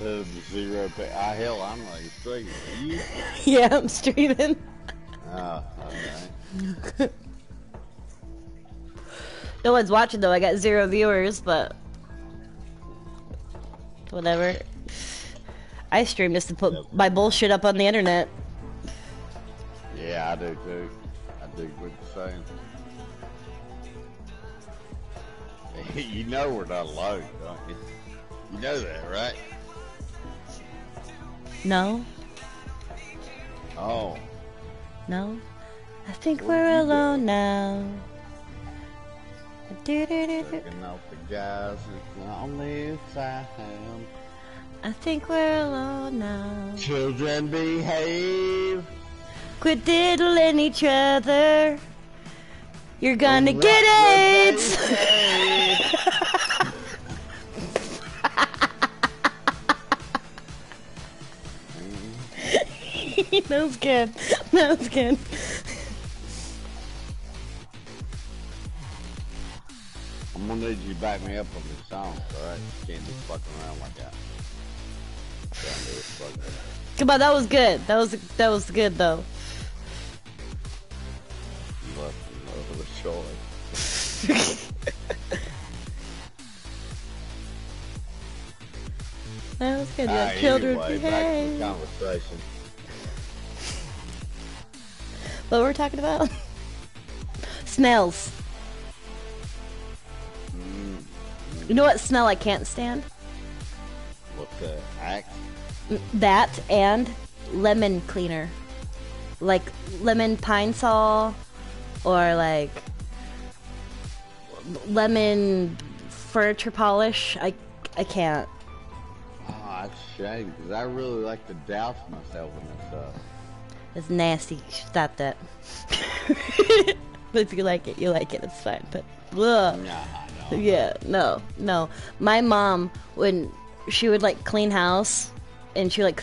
Zero pay. Ah, hell, I'm like straight. You? (laughs) Yeah, I'm streaming. Oh, okay. (laughs) No one's watching though. I got zero viewers, but whatever. I stream just to put my bullshit up on the internet. Yeah, I do too. I do what you're saying. (laughs) you know we're not alone, don't you? You know that, right? No, Oh, no. I think What we're alone now. Off the guys on this side. I think we're alone now. Children behave. Quit diddling each other. You're gonna get AIDS. (laughs) (laughs) that was good. That was good. I'm gonna need you to back me up on this song, alright? Can't just fucking around like that. Can't do it fucking around. Come on, that was good. That was that was good though. left the. (laughs) That was good. Children anyway, the behave. What we're talking about? (laughs) Smells. Mm, You know what smell I can't stand? what the axe? That and lemon cleaner. Like lemon pine sol or like lemon furniture polish. I I can't. Oh, that's a shame, because I really like to douse myself in this stuff. It's nasty. Stop that. but (laughs) if you like it, you like it. It's fine. But ugh. Nah, no. Yeah, no, no. My mom, when she would like clean house and she like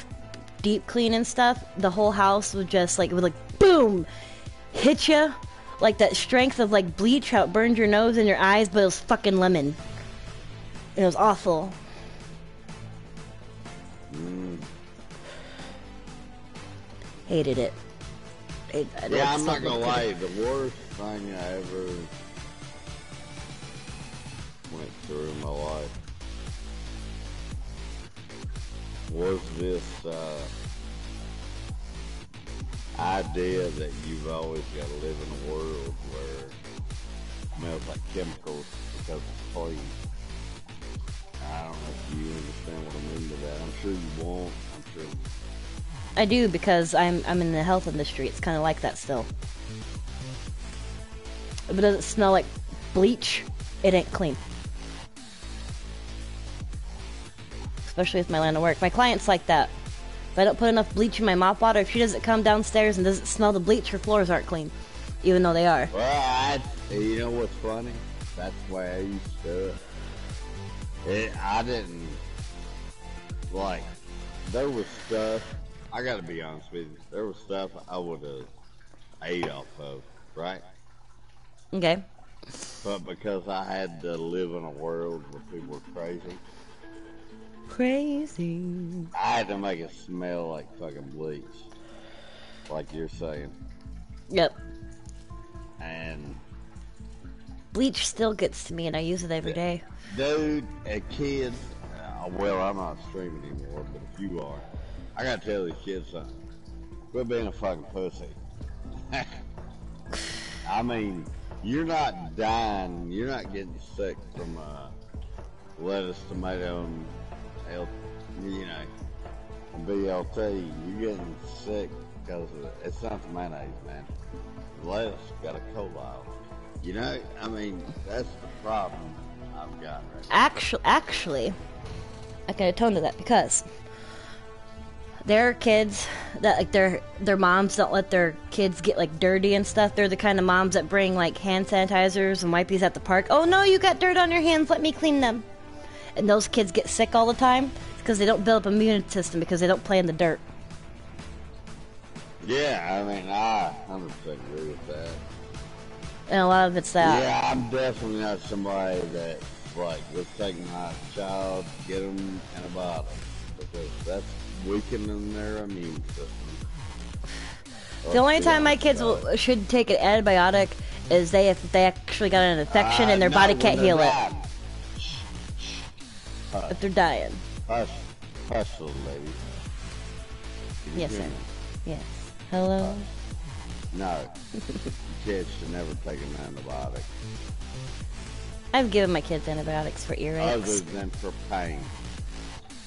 deep clean and stuff, the whole house would just like, it would like boom, hit you. Like that strength of like bleach, how it burned your nose and your eyes, but it was fucking lemon. And it was awful. Mm. Hated it. Hate- yeah, I'm not gonna lie, the worst thing I ever went through in my life was this uh, idea that you've always got to live in a world where it smells like chemicals because it's clean. I don't know if you understand what I mean by that. I'm sure you won't. I'm sure. I do because I'm I'm in the health industry. It's kind of like that still. If it doesn't smell like bleach, it ain't clean. Especially with my line of work. My clients like that. If I don't put enough bleach in my mop water, if she doesn't come downstairs and doesn't smell the bleach, her floors aren't clean, even though they are. Well, you know what's funny? That's why I used to it. I didn't, like, there was stuff, I gotta be honest with you, there was stuff I would have ate off of, right? Okay. But because I had to live in a world where people were crazy, crazy. I had to make it smell like fucking bleach, like you're saying, Yep. and Bleach still gets to me, and I use it every day. Dude, a kid. Uh, well, I'm not streaming anymore, but if you are, I gotta tell these kids something. Quit being a fucking pussy. (laughs) I mean, you're not dying. You're not getting sick from uh, lettuce, tomato, and L, you know, and BLT. You're getting sick because it's not the mayonnaise, man. Lettuce got a coli. You know, I mean, that's the problem I've got right now. Actually, actually, I can atone to that because there are kids that like their their moms don't let their kids get like dirty and stuff. They're the kind of moms that bring like hand sanitizers and wipes at the park. Oh no, you got dirt on your hands. Let me clean them. And those kids get sick all the time because they don't build up immune system because they don't play in the dirt. Yeah, I mean, I 100% agree with that. And a lot of it's that. Yeah, I'm definitely not somebody that, like, let's take my child, get them antibiotics, because that's weakening their immune system. The only time my kids will, should take an antibiotic is they if they actually got an infection and their uh, body can't heal it. If they're dying. Hush, hush, little lady. Yes, sir. me? Yes. Hello. Uh, no, kids should never take an antibiotic, I've given my kids antibiotics for other earaches. than for pain.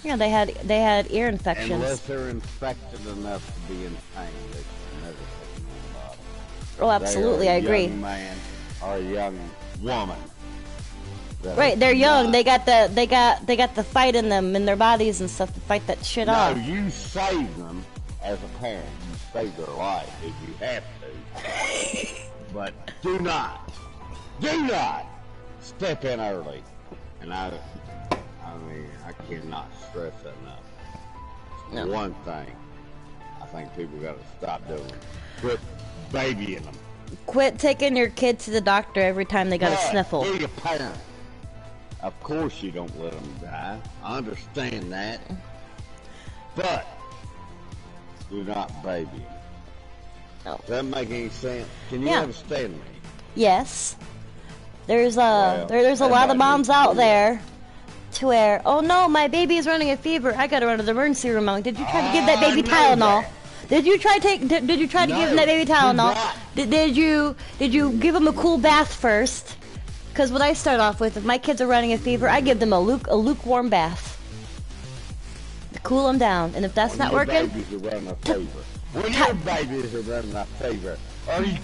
Yeah, they had they had ear infections. Unless they're infected enough to be in pain, they should never take oh, absolutely, I agree. Young man or a young woman. Right, they're young. not- They got the they got they got the fight in them in their bodies and stuff to fight that shit No, off. you save them as a parent. You save their life if you have to. (laughs) but do not, do not step in early. And I, I mean, I cannot stress that enough. No. One thing I think people got to stop doing. Quit babying them. Quit taking your kid to the doctor every time they got a sniffle. Be a parent. Of course you don't let them die. I understand that. But do not baby 'em. No. Does that make any sense? Can you Yeah. understand me? Yes. There's uh Well, there, there's a that lot of moms out there to where oh no my baby is running a fever I gotta run to the emergency room. I'm did you try to give that baby know Tylenol? that. Did you try take did, did you try to give him that baby Tylenol? not. Did, did you did you give him a cool bath first? Because what I start off with, if my kids are running a fever, I give them a luke a lukewarm bath to cool them down. And if that's not Your working, babies are running a fever. When your babies are running a fever, or you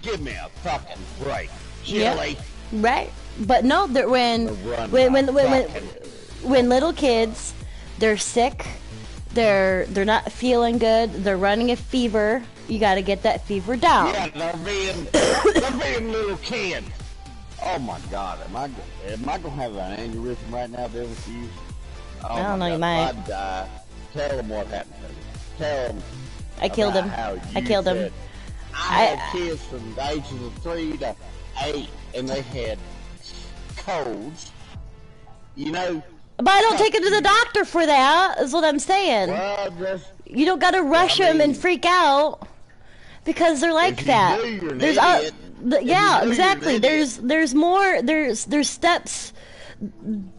give me a fucking break. Yep. Right. But no, that when when when when, when when little kids they're sick, they're they're not feeling good, they're running a fever, you got to get that fever down. Yeah, they're being (coughs) they're being little kids. Oh my God, am I am I gonna have an aneurysm right now, with you? Oh I don't know, you might. if I die. Tell them what happened to me. Tell them. I killed him. I killed him. I I- had kids from the ages of three to eight, and they had colds. You know, But I don't take them to the doctor for that. Is what I'm saying. well, just You don't got to rush I them and freak out because they're like that. do, there's idiot. th- If yeah, you do, you're an exactly. There's there's more. There's there's steps.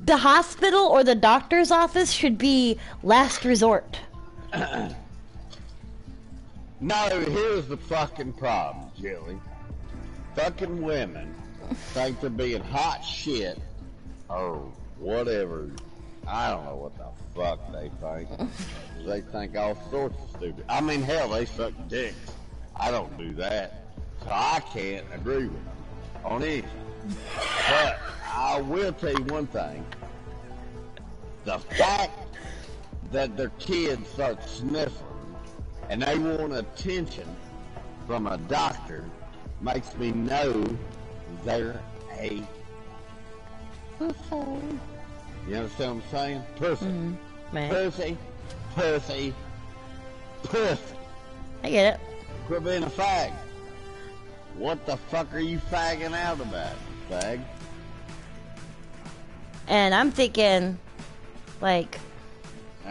The hospital or the doctor's office should be last resort. (clears throat) No, here's the fucking problem, Jilly. Fucking women think they're being hot shit or whatever. I don't know what the fuck they think. they think all sorts of stupid. I mean, hell, they suck dicks. I don't do that. So I can't agree with them on anything. But I will tell you one thing. The fact that their kids start sniffling and they want attention from a doctor makes me know they're a pussy. You understand what I'm saying? Pussy. Mm-hmm. Man, Pussy. Pussy. Pussy. I get it. Quit being a fag. What the fuck are you fagging out about, fag? And I'm thinking, like,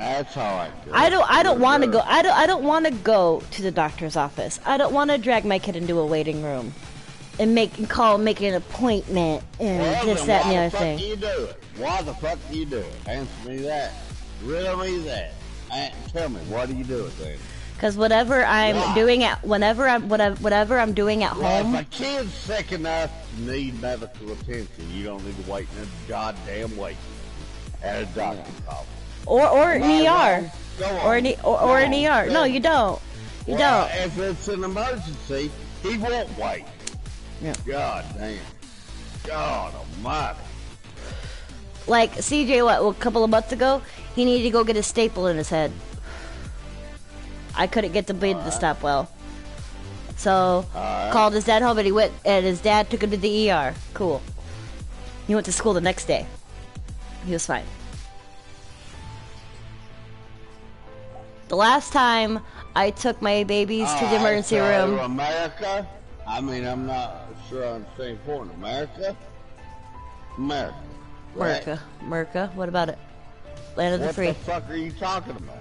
That's all right. girl. I don't. I don't want to go. I don't. I don't want to go to the doctor's office. I don't want to drag my kid into a waiting room, and make and call, make an appointment, and Well, this, that, and the why other fuck thing. do you do it? Why the fuck do you do it? Answer me that. Really that. And tell me, why do you do it then? Because whatever I'm Why? doing at, whenever I'm, whatever, whatever I'm doing at Well, home, if a kid's sick enough to need medical attention, you don't need to wait in a goddamn wait at a doctor's office. Or or an ER. Or an or, or an ER. No, you don't. You Well, don't. If it's an emergency, he won't wait. Yeah. God damn. God almighty. Like CJ, what a couple of months ago, he needed to go get a staple in his head. I couldn't get the bleeding to stop well, so Alright. called his dad home, and he went, and his dad took him to the ER. Cool. He went to school the next day. He was fine. The last time I took my babies to the oh, emergency so room, America? I mean, I'm not sure I understand important. America? America. right? America, America. What about it? Land of the What free. the fuck are you talking about?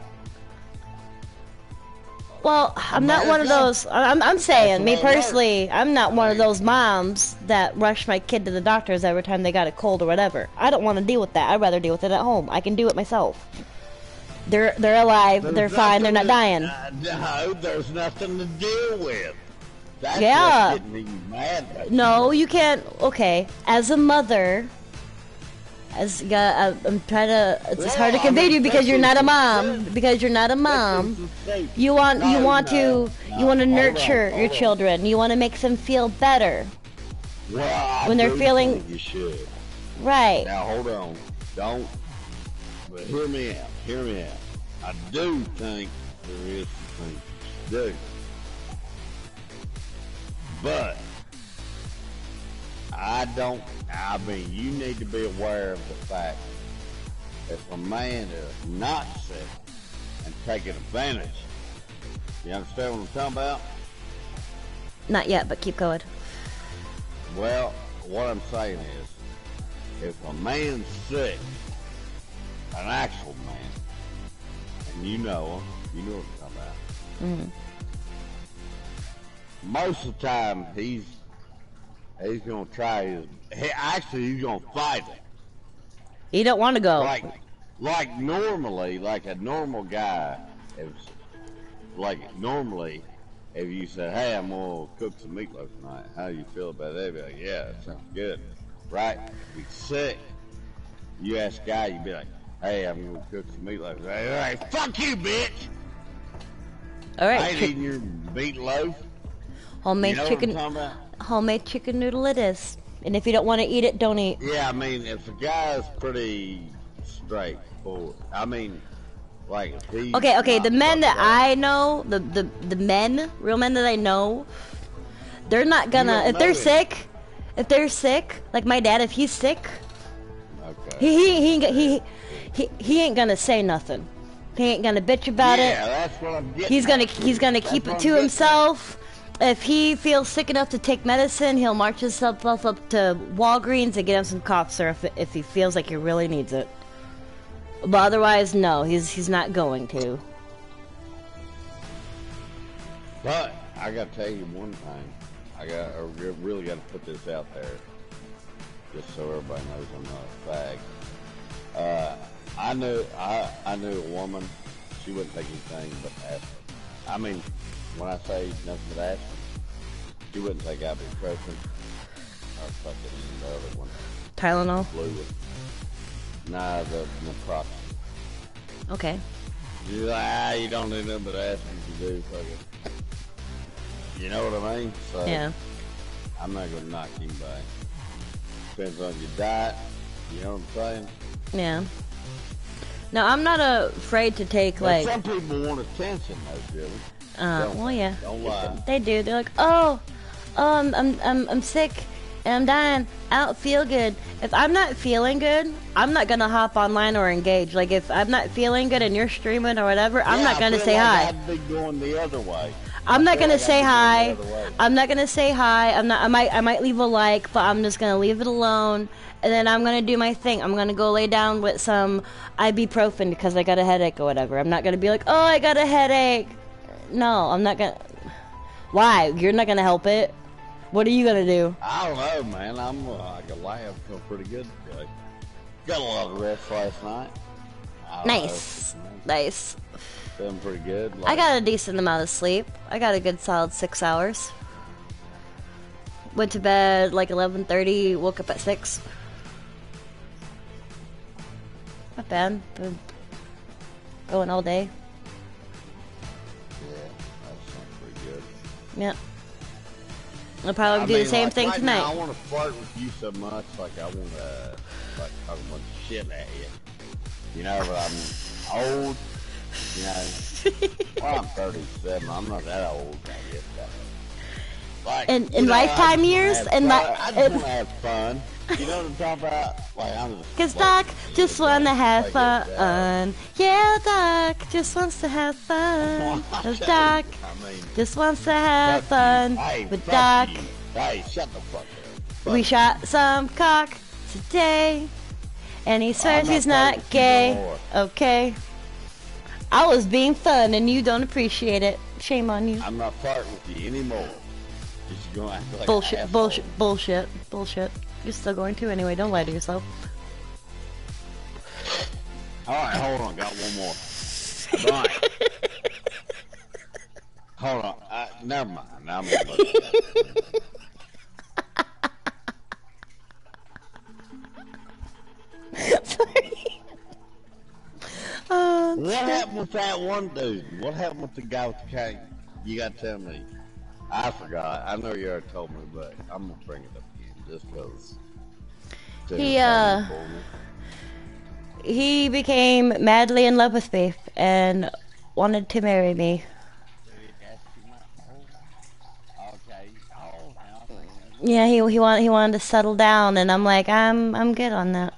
Well, I'm not one of those. I'm, I'm saying, me That's what personally, I'm not one of those moms that rush my kid to the doctors every time they got a cold or whatever. I don't want to deal with that. I'd rather deal with it at home. I can do it myself. They're they're alive. There's they're fine. They're not dying. uh, no, there's nothing to deal with. That's Yeah. getting mad. No, you. can't. Okay, as a mother, as uh, I'm trying to. It's Well, hard to convey to you because you're not a mom. Because you're not a mom. This is the state. You want you want to you want to nurture your children. You want to make them feel better. Well, when they're feeling- You should. Right. Now hold on. Don't. But hear me out. Hear me out. I do think there is some things to do. But I don't. I mean, you need to be aware of the fact if a man is not sick and taking advantage. You understand what I'm talking about? Not yet, but keep going. Well, what I'm saying is, if a man's sick, an actual man, you know him, you know what I'm talking about. Mhm. Most of the time, he's he's gonna try his. He, actually, he's gonna fight it. He don't want to go. Like, like normally, like a normal guy, if like normally, if you said, "Hey, I'm gonna cook some meatloaf tonight," how do you feel about that? Be like, "Yeah, that sounds good." Right? If you're sick, you ask guy, you'd be like, "Hey, I'm gonna cook some meatloaf." They're like, "Fuck you, bitch! All right. I ain't eating your meatloaf." homemade you know chicken, what I'm about? homemade chicken noodle it is. And if you don't want to eat it, don't eat. Yeah, I mean, if a guy's pretty straightforward, I mean, like Okay, okay. The men that I know, the the the men, real men that I know, they're not gonna. If they're sick, if they're sick, like my dad, if he's sick. He he he ain't, he he, he ain't gonna say nothing. He ain't gonna bitch about yeah, it. that's what I'm getting. He's gonna he's gonna keep it to himself. If he feels sick enough to take medicine, he'll march himself up to Walgreens and get him some cough syrup if he feels like he really needs it. But otherwise, no, he's he's not going to. But I gotta tell you one thing. I got I really got to put this out there, just so everybody knows I'm not a fag. Uh, I knew I I knew a woman. She wouldn't take anything but aspirin. I mean, when I say nothing but aspirin, she wouldn't take ibuprofen or fucking the other one, Tylenol. fluid. Nah, the naproxen. Okay. You're like, ah, you don't need nothing but aspirin to do fucking. You know what I mean? So Yeah. I'm not gonna knock anybody. Depends on your diet. You know what I'm saying? Yeah. No, I'm not afraid to take like. some people want attention, though. Uh, Don't- well, yeah. don't lie. They do. They're like, oh, oh, I'm, I'm, I'm, I'm sick and I'm dying. I don't feel good. If I'm not feeling good, I'm not gonna hop online or engage. Like if I'm not feeling good and you're streaming or whatever, I'm not gonna say like hi. I'd be going the other way. I'm not gonna like say hi. the other way. I'm not gonna say hi. I'm not. I might. I might leave a like, but I'm just gonna leave it alone. And then I'm gonna do my thing. I'm gonna go lay down with some ibuprofen because I got a headache or whatever. I'm not gonna be like, oh, I got a headache. No, I'm not gonna. Why? You're not gonna help it. What are you gonna do? I don't know, man. I'm uh, I can lie. I feel pretty good today. Got a lot of rest last night. Nice, know, nice. Feeling pretty good. I got a decent amount of sleep. I got a good solid six hours. Went to bed like 11:30. Woke up at six. Not bad. Been going all day. Yeah, that sounds pretty good. Yeah. I'll probably I do mean, the same like, thing right tonight. Now, I want to flirt with you so much, like I want to, like talk a bunch of shit at you. You know, but I'm old. You know, well, I'm 37. I'm not that old, guess. Like, In- you in know, I lifetime years? and In fun. li- I just want to have fun. You know what I'm talking about? Like I'm just. Cause Doc just you, wanna have like fun. Yeah, Doc just wants to have fun. (laughs) Cause Doc I mean, just wants to have fuck you. fun Hey, with Doc. you. Hey, shut the fuck up. We Fuck shot some cock today, and he swears not he's not gay. no more. Okay. I was being fun, and you don't appreciate it. Shame on you. I'm not flirting with you anymore. Just act like Bullshit, bullshit, bullshit, bullshit. You're still going to anyway. Don't lie to yourself. All right, hold on. Got one more. Right. hold on. Uh, never mind. I'm gonna look at that. (laughs) (laughs) Uh, What happened with that one dude? What happened with the guy with the cane? You gotta tell me. I forgot. I know you already told me, but I'm gonna bring it up again just because. He, uh, he became madly in love with me and wanted to marry me. Okay. Oh, now I think Yeah, he he wanted he wanted to settle down, and I'm like, I'm I'm good on that.